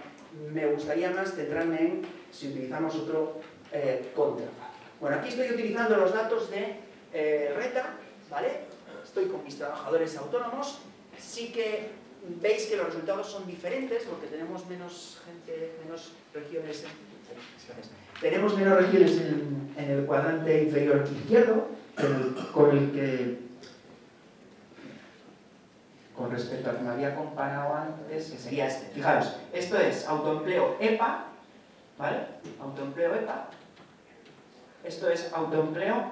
me gustaría más centrarme en si utilizamos otro eh. Bueno, aquí estoy utilizando los datos de eh, RETA, ¿vale? Estoy con mis trabajadores autónomos. Sí que veis que los resultados son diferentes porque tenemos menos gente, menos regiones, tenemos menos regiones en, el cuadrante inferior izquierdo, con el que con respecto a que me había comparado antes, que sería este. Fijaros, esto es autoempleo EPA, ¿vale? Autoempleo EPA, esto es autoempleo,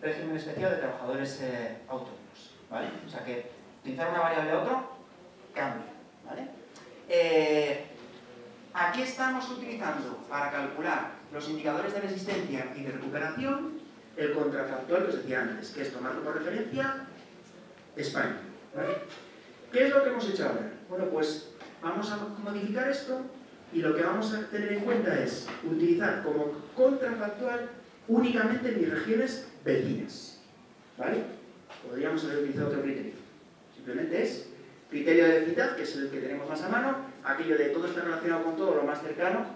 régimen especial de trabajadores eh, autónomos. ¿vale? O sea que utilizar una variable a otro cambia. ¿vale? Eh, aquí estamos utilizando para calcular los indicadores de resistencia y de recuperación el contrafactual que os decía antes, que es tomarlo por referencia España. ¿vale? ¿Qué es lo que hemos hecho ahora? Bueno, pues vamos a modificar esto y lo que vamos a tener en cuenta es utilizar como contrafactual únicamente en mis regiones vecinas. ¿Vale? Podríamos haber utilizado otro criterio. Simplemente es criterio de densidad, que es el que tenemos más a mano, aquello de todo está relacionado con todo, lo más cercano,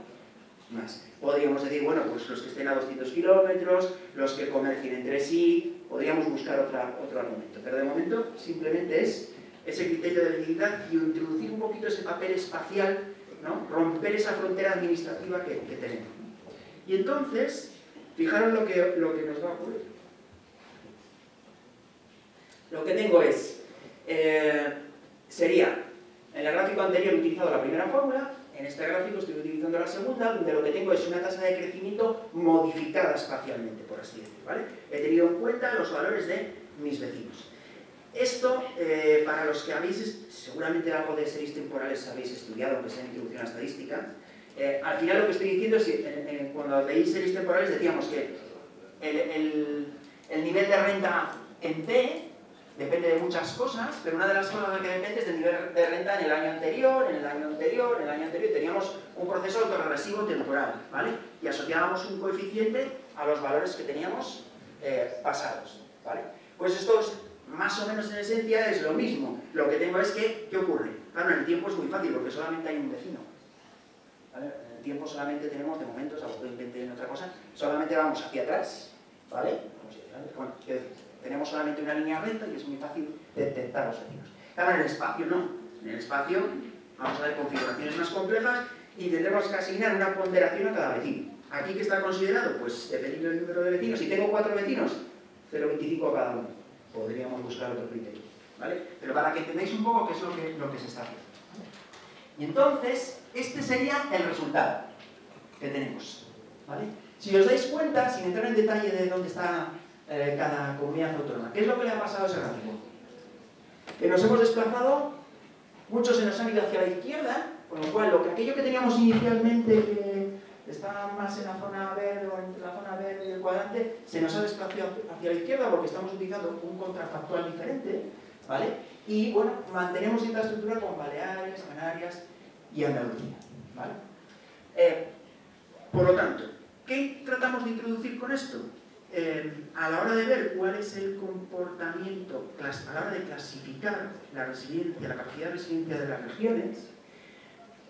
más. Podríamos decir, bueno, pues los que estén a 200 kilómetros, los que comercien entre sí, podríamos buscar otra, otro argumento. Pero de momento simplemente es ese criterio de densidad y introducir un poquito ese papel espacial, ¿no? romper esa frontera administrativa que, tenemos. Y entonces, Fijaros lo que, lo que nos va a ocurrir. Lo que tengo es, eh, sería, en el gráfico anterior he utilizado la primera fórmula, en este gráfico estoy utilizando la segunda, donde lo que tengo es una tasa de crecimiento modificada espacialmente, por así decirlo. He tenido en cuenta los valores de mis vecinos. Esto, eh, para los que habéis, seguramente algo de series temporales habéis estudiado, aunque sea en introducción a estadística, eh, al final lo que estoy diciendo es que cuando leí series temporales decíamos que el, nivel de renta en T depende de muchas cosas, pero una de las cosas que depende es del nivel de renta en el año anterior, en el año anterior, en el año anterior, teníamos un proceso autorregresivo temporal, ¿vale? Y asociábamos un coeficiente a los valores que teníamos eh, pasados, ¿vale? Pues esto es, más o menos en esencia es lo mismo. Lo que tengo es que, ¿qué ocurre? Claro, en el tiempo es muy fácil porque solamente hay un vecino. En el tiempo solamente tenemos, de momento, salvo que inventen otra cosa, solamente vamos hacia atrás, ¿vale? Bueno, tenemos solamente una línea recta y es muy fácil detectar los vecinos. Claro, en el espacio no. En el espacio vamos a ver configuraciones más complejas y tendremos que asignar una ponderación a cada vecino. ¿Aquí qué está considerado? Pues dependiendo del número de vecinos. Si tengo cuatro vecinos, 0,25 a cada uno. Podríamos buscar otro criterio. ¿vale? Pero para que entendáis un poco qué es lo que, lo que se está haciendo. Y entonces, este sería el resultado que tenemos. ¿vale? Si os dais cuenta, sin entrar en detalle de dónde está eh, cada comunidad autónoma, ¿qué es lo que le ha pasado a ese gráfico? Que nos hemos desplazado, muchos se nos han ido hacia la izquierda, con lo cual lo que aquello que teníamos inicialmente que estaba más en la zona verde o entre la zona se nos ha desplazado hacia la izquierda porque estamos utilizando un contrafactual diferente, ¿vale? Y bueno, mantenemos esta estructura con Baleares, Canarias y Andalucía. ¿vale? Eh, por lo tanto, ¿qué tratamos de introducir con esto? Eh, a la hora de ver cuál es el comportamiento, a la hora de clasificar la resiliencia, la capacidad de resiliencia de las regiones,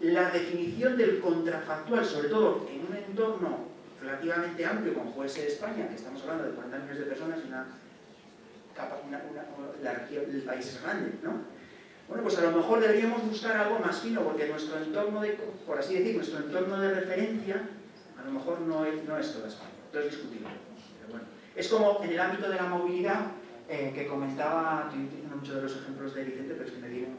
la definición del contrafactual, sobre todo en un entorno relativamente amplio como puede ser España, que estamos hablando de 40 millones de personas y una el país es grande, ¿no? Bueno, pues a lo mejor deberíamos buscar algo más fino, porque nuestro entorno de, por así decir, nuestro entorno de referencia, a lo mejor no es, no es toda España, todo es discutible. Es como en el ámbito de la movilidad, eh, que comentaba, estoy utilizando muchos de los ejemplos de Vicente, pero es que me dieron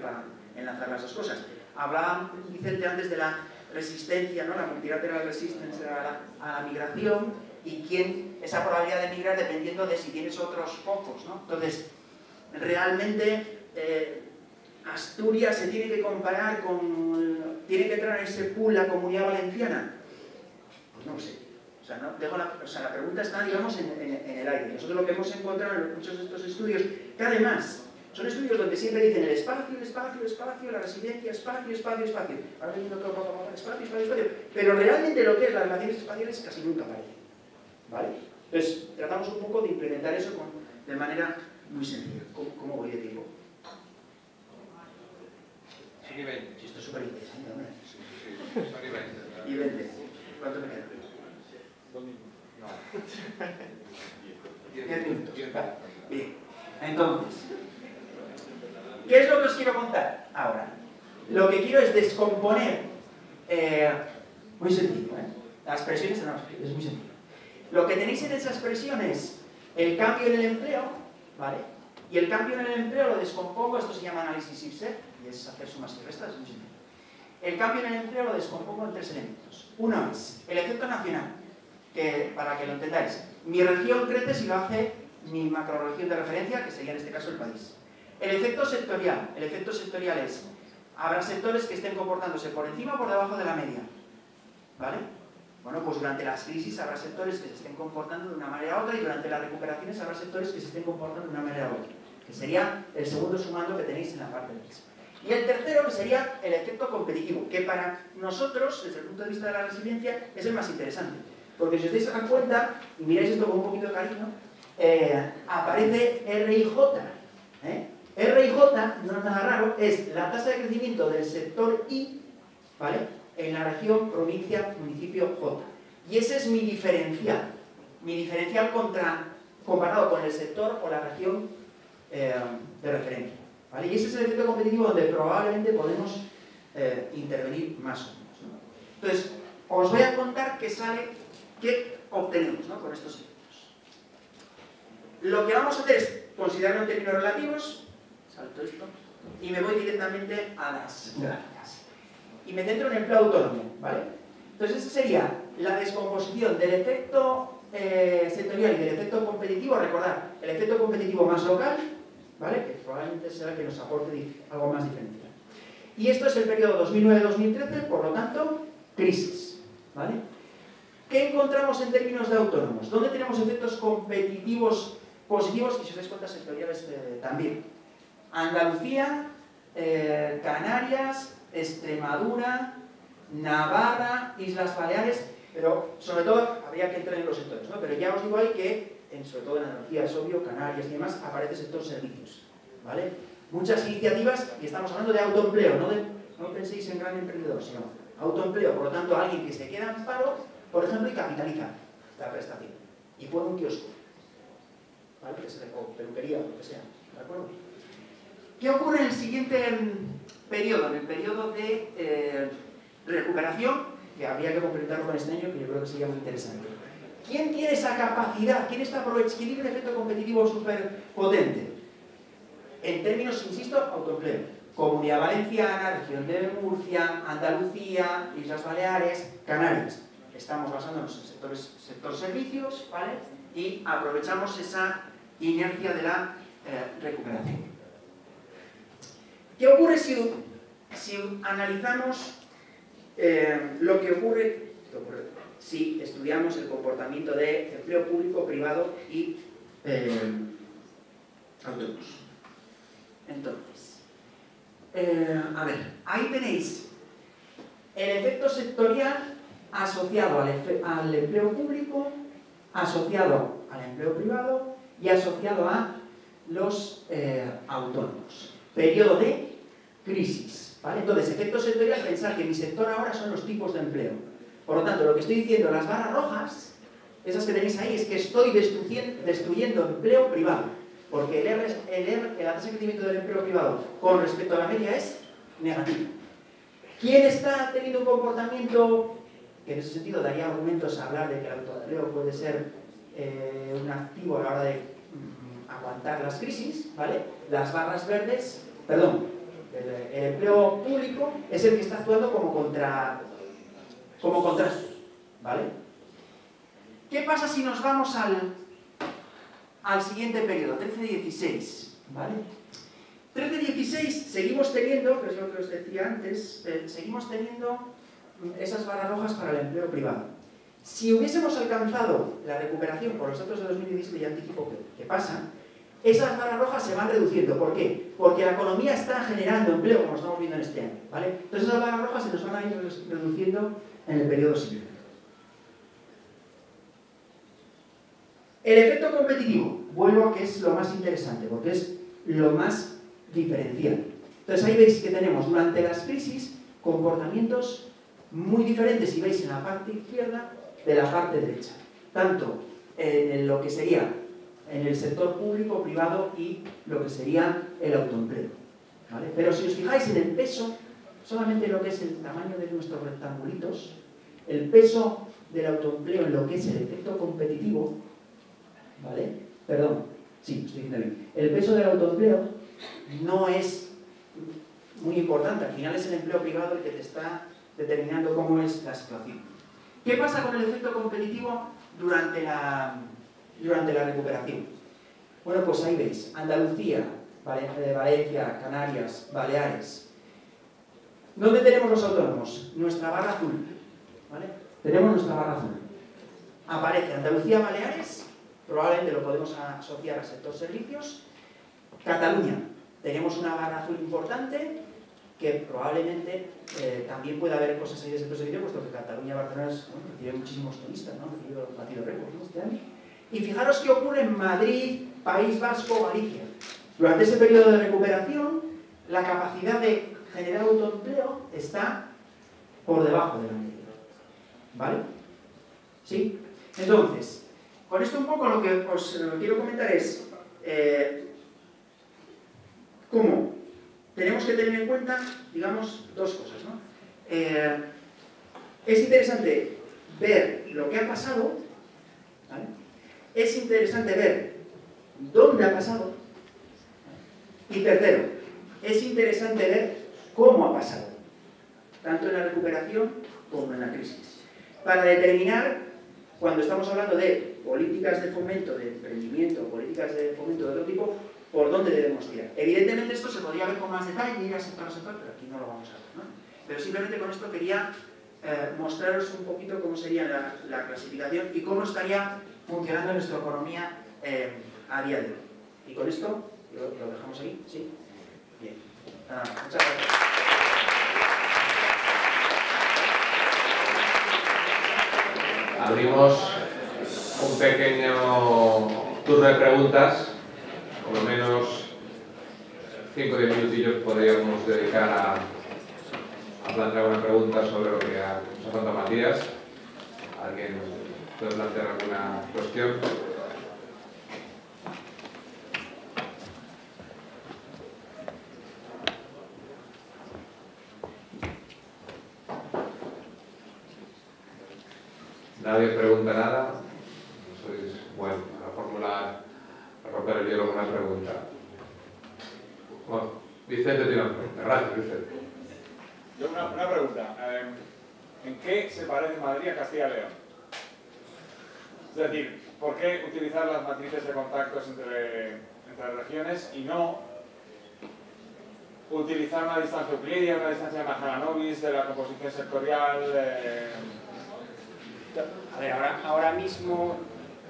para enlazar las dos cosas. Hablaba Vicente antes de la resistencia, ¿no? la multilateral resistance a la, migración y quién, esa probabilidad de migrar dependiendo de si tienes otros focos. ¿no? Entonces, realmente eh, Asturias se tiene que comparar con, tiene que entrar en ese pool la comunidad valenciana. Pues no lo sé. O sea, no, dejo la, o sea, la pregunta está, digamos, en, en, el aire. Nosotros lo que hemos encontrado en muchos de estos estudios, que además son estudios donde siempre dicen el espacio, el espacio, el espacio, la residencia, espacio, espacio, espacio. Ahora viendo todo, todo, espacio, espacio, espacio. Pero realmente lo que es las relaciones espaciales casi nunca aparece. ¿Vale? Entonces, tratamos un poco de implementar eso con, de manera muy sencilla. ¿Cómo, cómo voy de tiempo? Sí, y 20. Sí, esto es súper interesante, hombre. Sí, sí, son y 20. Y 20. ¿Cuánto me queda? No. [LAUGHS] 10 minutos. Bien. Entonces, ¿Qué es lo que os quiero contar ahora? Lo que quiero es descomponer, eh, muy sencillo, ¿eh? Las presiones es muy sencillo. Lo que tenéis en esas presiones, el cambio en el empleo, ¿vale? Y el cambio en el empleo lo descompongo, esto se llama análisis IPSET, y es hacer sumas y restas, es muy sencillo. El cambio en el empleo lo descompongo en tres elementos. Uno es el efecto nacional, que para que lo entendáis, mi región crece si lo hace mi macroregión de referencia, que sería en este caso el país. El efecto sectorial. El efecto sectorial es, habrá sectores que estén comportándose por encima o por debajo de la media. ¿Vale? Bueno, pues durante las crisis habrá sectores que se estén comportando de una manera u otra y durante las recuperaciones habrá sectores que se estén comportando de una manera u otra. Que sería el segundo sumando que tenéis en la parte derecha. Y el tercero, que sería el efecto competitivo, que para nosotros, desde el punto de vista de la resiliencia, es el más interesante. Porque si os dais cuenta, y miráis esto con un poquito de cariño, eh, aparece RIJ. ¿eh? R y J, no es nada raro, es la tasa de crecimiento del sector I, ¿vale? En la región, provincia, municipio J. Y ese es mi diferencial. Mi diferencial contra, comparado con el sector o la región eh, de referencia. ¿vale? Y ese es el efecto competitivo donde probablemente podemos eh, intervenir más o menos. ¿no? Entonces, os voy a contar qué sale, qué obtenemos ¿no? con estos efectos. Lo que vamos a hacer es considerarlo en términos relativos, salto esto, y me voy directamente a las gráficas. Y me centro en el empleo autónomo, ¿vale? Entonces, esa sería la descomposición del efecto eh, sectorial y del efecto competitivo. Recordar, el efecto competitivo más local, ¿vale? Que probablemente será el que nos aporte algo más diferencial. Y esto es el periodo 2009-2013, por lo tanto, crisis, ¿vale? ¿Qué encontramos en términos de autónomos? ¿Dónde tenemos efectos competitivos positivos y si os dais cuenta sectoriales eh, también? Andalucía, eh, Canarias, Extremadura, Navarra, Islas Baleares, pero sobre todo habría que entrar en los sectores, ¿no? Pero ya os digo ahí que, sobre todo en Andalucía es obvio, Canarias y demás, aparece sector servicios, ¿vale? Muchas iniciativas, y estamos hablando de autoempleo, no, no penséis en gran emprendedor, sino autoempleo, por lo tanto alguien que se queda en paro, por ejemplo, y capitaliza la prestación, y pone un kiosco, ¿vale? O peluquería, o lo que sea, ¿de acuerdo? ¿Qué ocurre en el siguiente mm, periodo? En el periodo de eh, recuperación, que habría que completarlo con este año, que yo creo que sería muy interesante. ¿Quién tiene esa capacidad? ¿Quién, está ¿Quién tiene un efecto competitivo súper potente? En términos, insisto, autoempleo. Comunidad Valenciana, región de Murcia, Andalucía, Islas Baleares, Canarias. Estamos basándonos en sectores, sector servicios, ¿vale? Y aprovechamos esa inercia de la eh, recuperación. ¿Qué ocurre si, analizamos eh, lo que ocurre, si estudiamos el comportamiento de empleo público, privado y eh, autónomos? Entonces, eh, a ver, ahí tenéis el efecto sectorial asociado al, empleo público, asociado al empleo privado y asociado a los autónomos. Periodo de crisis. ¿vale? Entonces, efecto sectorial, pensar que mi sector ahora son los tipos de empleo. Por lo tanto, lo que estoy diciendo, las barras rojas, esas que tenéis ahí, es que estoy destruyendo, empleo privado. Porque el, R, el, R, el tasa de crecimiento del empleo privado con respecto a la media es negativo. ¿Quién está teniendo un comportamiento que en ese sentido daría argumentos a hablar de que el autoempleo puede ser eh, un activo a la hora de mm, aguantar las crisis, ¿vale? Las barras verdes, perdón, el, empleo público es el que está actuando como contra como contraste, ¿vale? ¿Qué pasa si nos vamos al, al siguiente periodo, 13-16, ¿vale? 13-16 seguimos teniendo, que es lo que os decía antes, eh, seguimos teniendo esas barras rojas para el empleo privado. Si hubiésemos alcanzado la recuperación por los datos de 2017, ya anticipo que, que pasa, esas barras rojas se van reduciendo. ¿Por qué? Porque la economía está generando empleo, como estamos viendo en este año. ¿vale? Entonces esas barras rojas se nos van a ir reduciendo en el periodo siguiente. El efecto competitivo, vuelvo a que es lo más interesante, porque es lo más diferencial. Entonces ahí veis que tenemos durante las crisis comportamientos muy diferentes, si veis en la parte izquierda, de la parte derecha. Tanto en lo que sería en el sector público, privado y lo que sería el autoempleo. Pero si os fijáis en el peso, solamente lo que es el tamaño de nuestros rectangulitos, el peso del autoempleo en lo que es el efecto competitivo, ¿vale? Perdón, sí, estoy diciendo bien. El peso del autoempleo no es muy importante, al final es el empleo privado el que te está determinando cómo es la situación. ¿Qué pasa con el efecto competitivo durante la, durante la recuperación? Bueno, pues ahí veis, Andalucía, eh, Valencia, Canarias, Baleares. ¿Dónde tenemos los autónomos? Nuestra barra azul. Tenemos nuestra barra azul. Aparece Andalucía, Baleares, probablemente lo podemos asociar al sector servicios. Cataluña, tenemos una barra azul importante, que probablemente eh, también pueda haber cosas ahí de sector servicio, puesto que Cataluña, Barcelona bueno, recibe muchísimos turistas, ¿no? Recibe batido récords ¿no? este año. Y fijaros qué ocurre en Madrid, País Vasco, Galicia. Durante ese periodo de recuperación, la capacidad de generar autoempleo está por debajo de la media. ¿Vale? ¿Sí? Entonces, con esto un poco lo que os quiero comentar es eh, cómo tenemos que tener en cuenta, digamos, dos cosas. Eh, es interesante ver lo que ha pasado, ¿vale? Es interesante ver dónde ha pasado, y tercero, es interesante ver cómo ha pasado, tanto en la recuperación como en la crisis, para determinar, cuando estamos hablando de políticas de fomento, de emprendimiento, políticas de fomento de otro tipo, por dónde debemos tirar. Evidentemente esto se podría ver con más detalle, ir a sector a sector, pero aquí no lo vamos a ver. Pero simplemente con esto quería eh, mostraros un poquito cómo sería la, clasificación y cómo estaría funcionando nuestra economía eh, a día de hoy. Y con esto lo, dejamos ahí, ¿sí? Bien. Ah, muchas gracias. Abrimos un pequeño turno de preguntas por lo menos 5 o 10 minutillos podríamos dedicar a, a, plantear una pregunta sobre lo que ha, nos ha contado Matías. ¿Alguien plantear alguna cuestión? Nadie pregunta nada. Sois, bueno, la fórmula romper el hielo con una pregunta. Bueno, Vicente tiene una pregunta. Gracias, Vicente. Yo una, una pregunta. Eh, ¿En qué se parece Madrid a Castilla y León? Es decir, ¿por qué utilizar las matrices de contactos entre, entre regiones y no utilizar una distancia euclidia, una distancia de Mahalanobis, de la composición sectorial? Eh... A ver, ahora, ahora mismo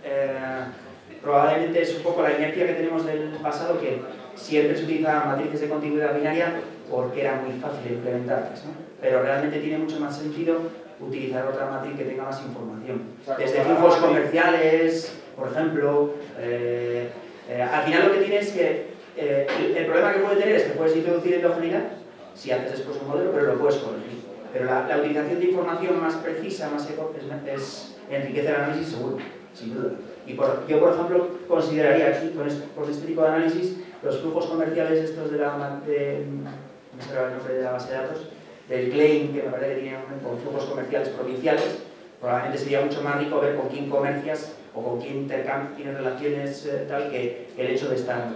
eh, probablemente es un poco la inercia que tenemos del pasado que siempre se utilizaban matrices de continuidad binaria porque era muy fácil de implementarlas, ¿no? pero realmente tiene mucho más sentido utilizar otra matriz que tenga más información. Desde flujos comerciales, por ejemplo, eh, eh, al final lo que tiene es que eh, el, problema que puede tener es que puedes introducir endogeneidad si haces después un modelo, pero lo puedes corregir. Pero la, la utilización de información más precisa, más eco, es, es enriquece el análisis seguro, sin duda. Y por, yo, por ejemplo, consideraría aquí, con este, con este, tipo de análisis, los flujos comerciales estos de la, de, no el nombre de la base de datos, del claim, que me parece que tiene con flujos comerciales provinciales, probablemente sería mucho más rico ver con quién comercias o con quién tienes relaciones eh, tal que, el hecho de estar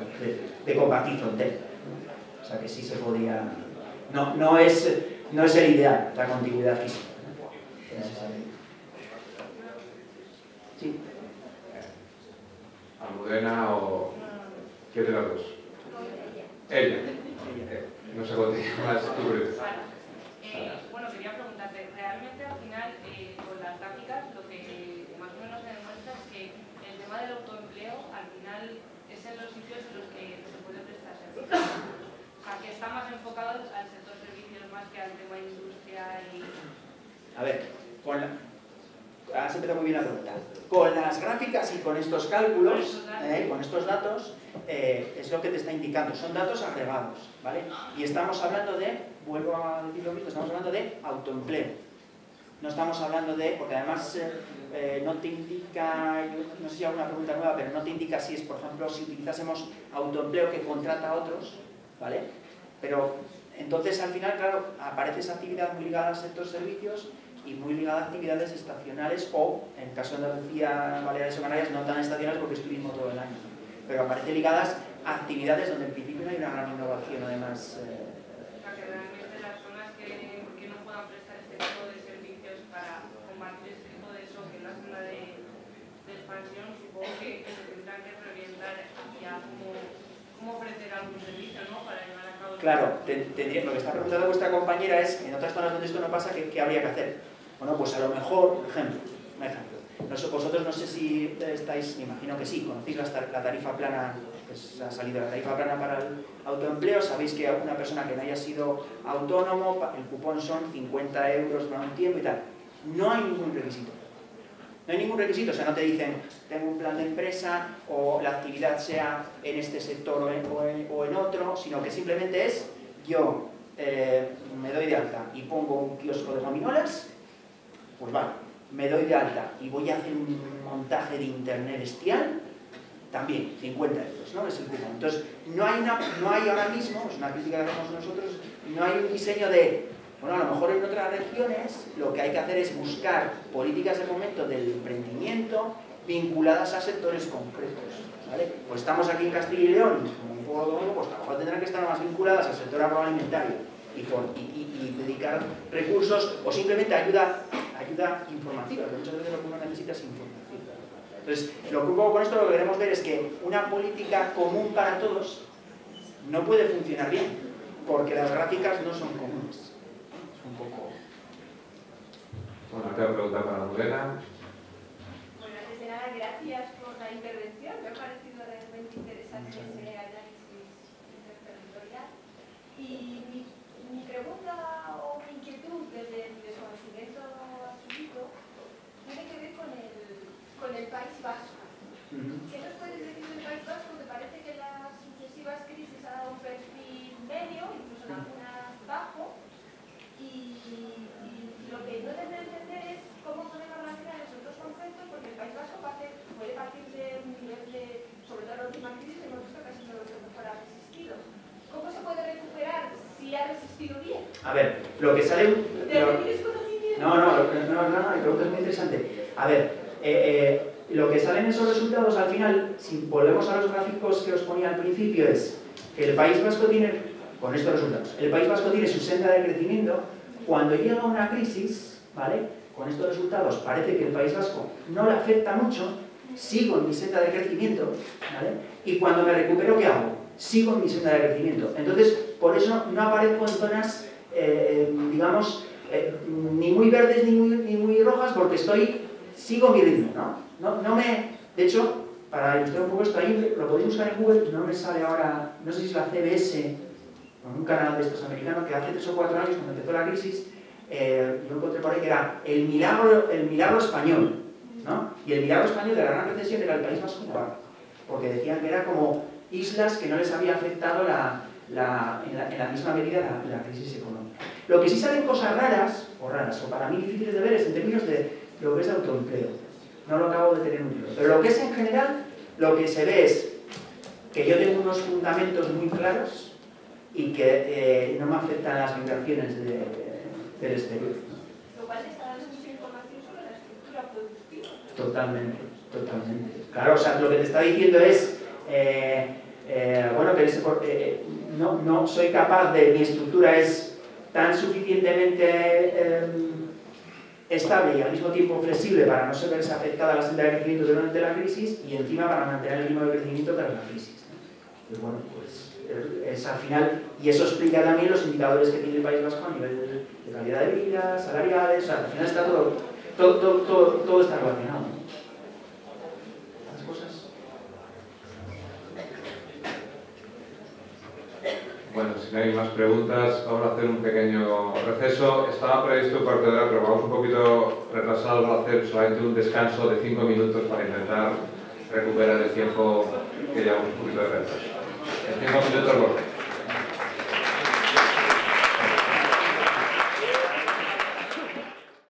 de, compartir fronteras. O sea que sí se podía... No, no, es, no es el ideal, la contiguidad física. Sí. Almudena o... ¿Quién de los dos? Ella. No se contigo más tu eh, bueno, quería preguntarte, realmente al final eh, con las gráficas lo que más o menos se demuestra es que el tema del autoempleo al final es en los sitios en los que se puede prestar servicios. O sea, que está más enfocado al sector servicios más que al tema industria y... A ver, con la, has empezado muy bien la pregunta. Con las gráficas y con estos cálculos, eh, con estos datos, eh, es lo que te está indicando. Son datos agregados, ¿vale? Y estamos hablando de, vuelvo a decir lo mismo, estamos hablando de autoempleo. No estamos hablando de, porque además eh, no te indica, no sé si hay alguna pregunta nueva, pero no te indica si es, por ejemplo, si utilizásemos autoempleo que contrata a otros, ¿vale? Pero entonces al final, claro, aparece esa actividad muy ligada al sector servicios y muy ligada a actividades estacionales o, en caso de Andalucía, Baleares o Canarias, no tan estacionales porque es turismo todo el año. Pero aparece ligadas a actividades donde en principio no hay una gran innovación, además. Eh... O sea, que realmente las zonas que, que, no puedan prestar este tipo de servicios para combatir este tipo de eso, que es la zona de, de expansión, supongo que, se tendrán que reorientar hacia cómo, ofrecer algún servicio, ¿no? Para llevar a cabo... Claro, tendría, lo que está preguntando vuestra compañera es, en otras zonas donde esto no pasa, ¿qué, qué habría que hacer? Bueno, pues a lo mejor, por ejemplo, un ejemplo. Vosotros no sé si estáis, me imagino que sí, conocéis la tarifa plana, pues ha salido la tarifa plana para el autoempleo, sabéis que una persona que no haya sido autónomo, el cupón son 50 euros para un tiempo y tal. No hay ningún requisito. No hay ningún requisito, o sea, no te dicen, tengo un plan de empresa o la actividad sea en este sector o en, o en, otro, sino que simplemente es, yo eh, me doy de alta y pongo un kiosco de gominolas pues vale, me doy de alta y voy a hacer un montaje de internet bestial, también 50 euros, ¿no? Es el cupón. Entonces, no hay, no hay ahora mismo, es una crítica que hacemos nosotros, no hay un diseño de, bueno, a lo mejor en otras regiones lo que hay que hacer es buscar políticas de momento del emprendimiento vinculadas a sectores concretos. ¿vale? Pues estamos aquí en Castilla y León, como un poco pues a lo mejor tendrán que estar más vinculadas al sector agroalimentario y, dedicar recursos o simplemente ayuda, ayuda informativa, porque muchas veces lo que uno necesita es información. Entonces, lo que un poco con esto lo que queremos ver es que una política común para todos no puede funcionar bien, porque las gráficas no son comunes. Es un poco... Bueno, otra pregunta para Lorena. Bueno, antes de nada, gracias por la intervención. Me ha parecido realmente interesante ese análisis interterritorial. Y mi pregunta o mi inquietud desde mi desconocimiento absoluto tiene que ver con el, con el País Vasco. ¿Qué nos puedes decir del País Vasco? Me parece que las sucesivas crisis ha dado un perfil medio, incluso en algunas bajo, y, lo que no debe entender es cómo podemos relacionar esos dos conceptos, porque el País Vasco puede partir de un nivel de, sobre todo en la última crisis, hemos visto casi todo lo que mejor ha resistido. ¿Cómo se puede recuperar si ha resistido bien. A ver, lo que sale... Lo, no, no, no, no, no, la pregunta es muy interesante. A ver, eh, eh, lo que sale en esos resultados al final, si volvemos a los gráficos que os ponía al principio, es que el País Vasco tiene, con estos resultados, el País Vasco tiene su senda de crecimiento, cuando llega una crisis, ¿vale? Con estos resultados parece que el País Vasco no le afecta mucho, sigo en mi senda de crecimiento, ¿vale? Y cuando me recupero, ¿qué hago? Sigo en mi senda de crecimiento. Entonces, por eso no aparezco en zonas, eh, digamos, ni muy verdes ni muy, rojas, porque estoy, sigo mi ritmo, ¿no? ¿no? No me, de hecho, para ilustrar un poco esto, ahí lo podéis buscar en Google, no me sale ahora, no sé si es la CBS, con un canal de estos americanos, que hace tres o cuatro años, cuando empezó la crisis, eh, yo encontré por ahí que era el milagro, el milagro español, ¿no? Y el milagro español de la gran recesión era el país más cubano, porque decían que era como islas que no les había afectado la, la, en, la, misma medida la, crisis económica. Lo que sí salen cosas raras, o raras, o para mí difíciles de ver, es en términos de lo que es autoempleo. No lo acabo de tener un libro. Pero lo que es en general, lo que se ve es que yo tengo unos fundamentos muy claros y que eh, no me afectan las migraciones de, del exterior. Lo cual está dando mucha información sobre la estructura productiva. Totalmente, totalmente. Claro, o sea, lo que te está diciendo es, eh, eh, bueno, que ese, no, no soy capaz de, mi estructura es tan suficientemente em, estable y al mismo tiempo flexible para no ser afectada la senda de crecimiento durante la crisis y encima para mantener el ritmo de crecimiento tras la crisis. Bueno, pues es al final, y eso explica también los indicadores que tiene el País Vasco a nivel de calidad de vida, salariales, o sea, al final está todo, todo, todo, todo, está relacionado. cosas. Bueno, si no hay más preguntas, vamos a hacer un pequeño receso. Estaba previsto cuarto de hora, pero vamos un poquito retrasados a hacer solamente un descanso de cinco minutos para intentar recuperar el tiempo que llevamos un poquito de retraso. En cinco minutos volvemos.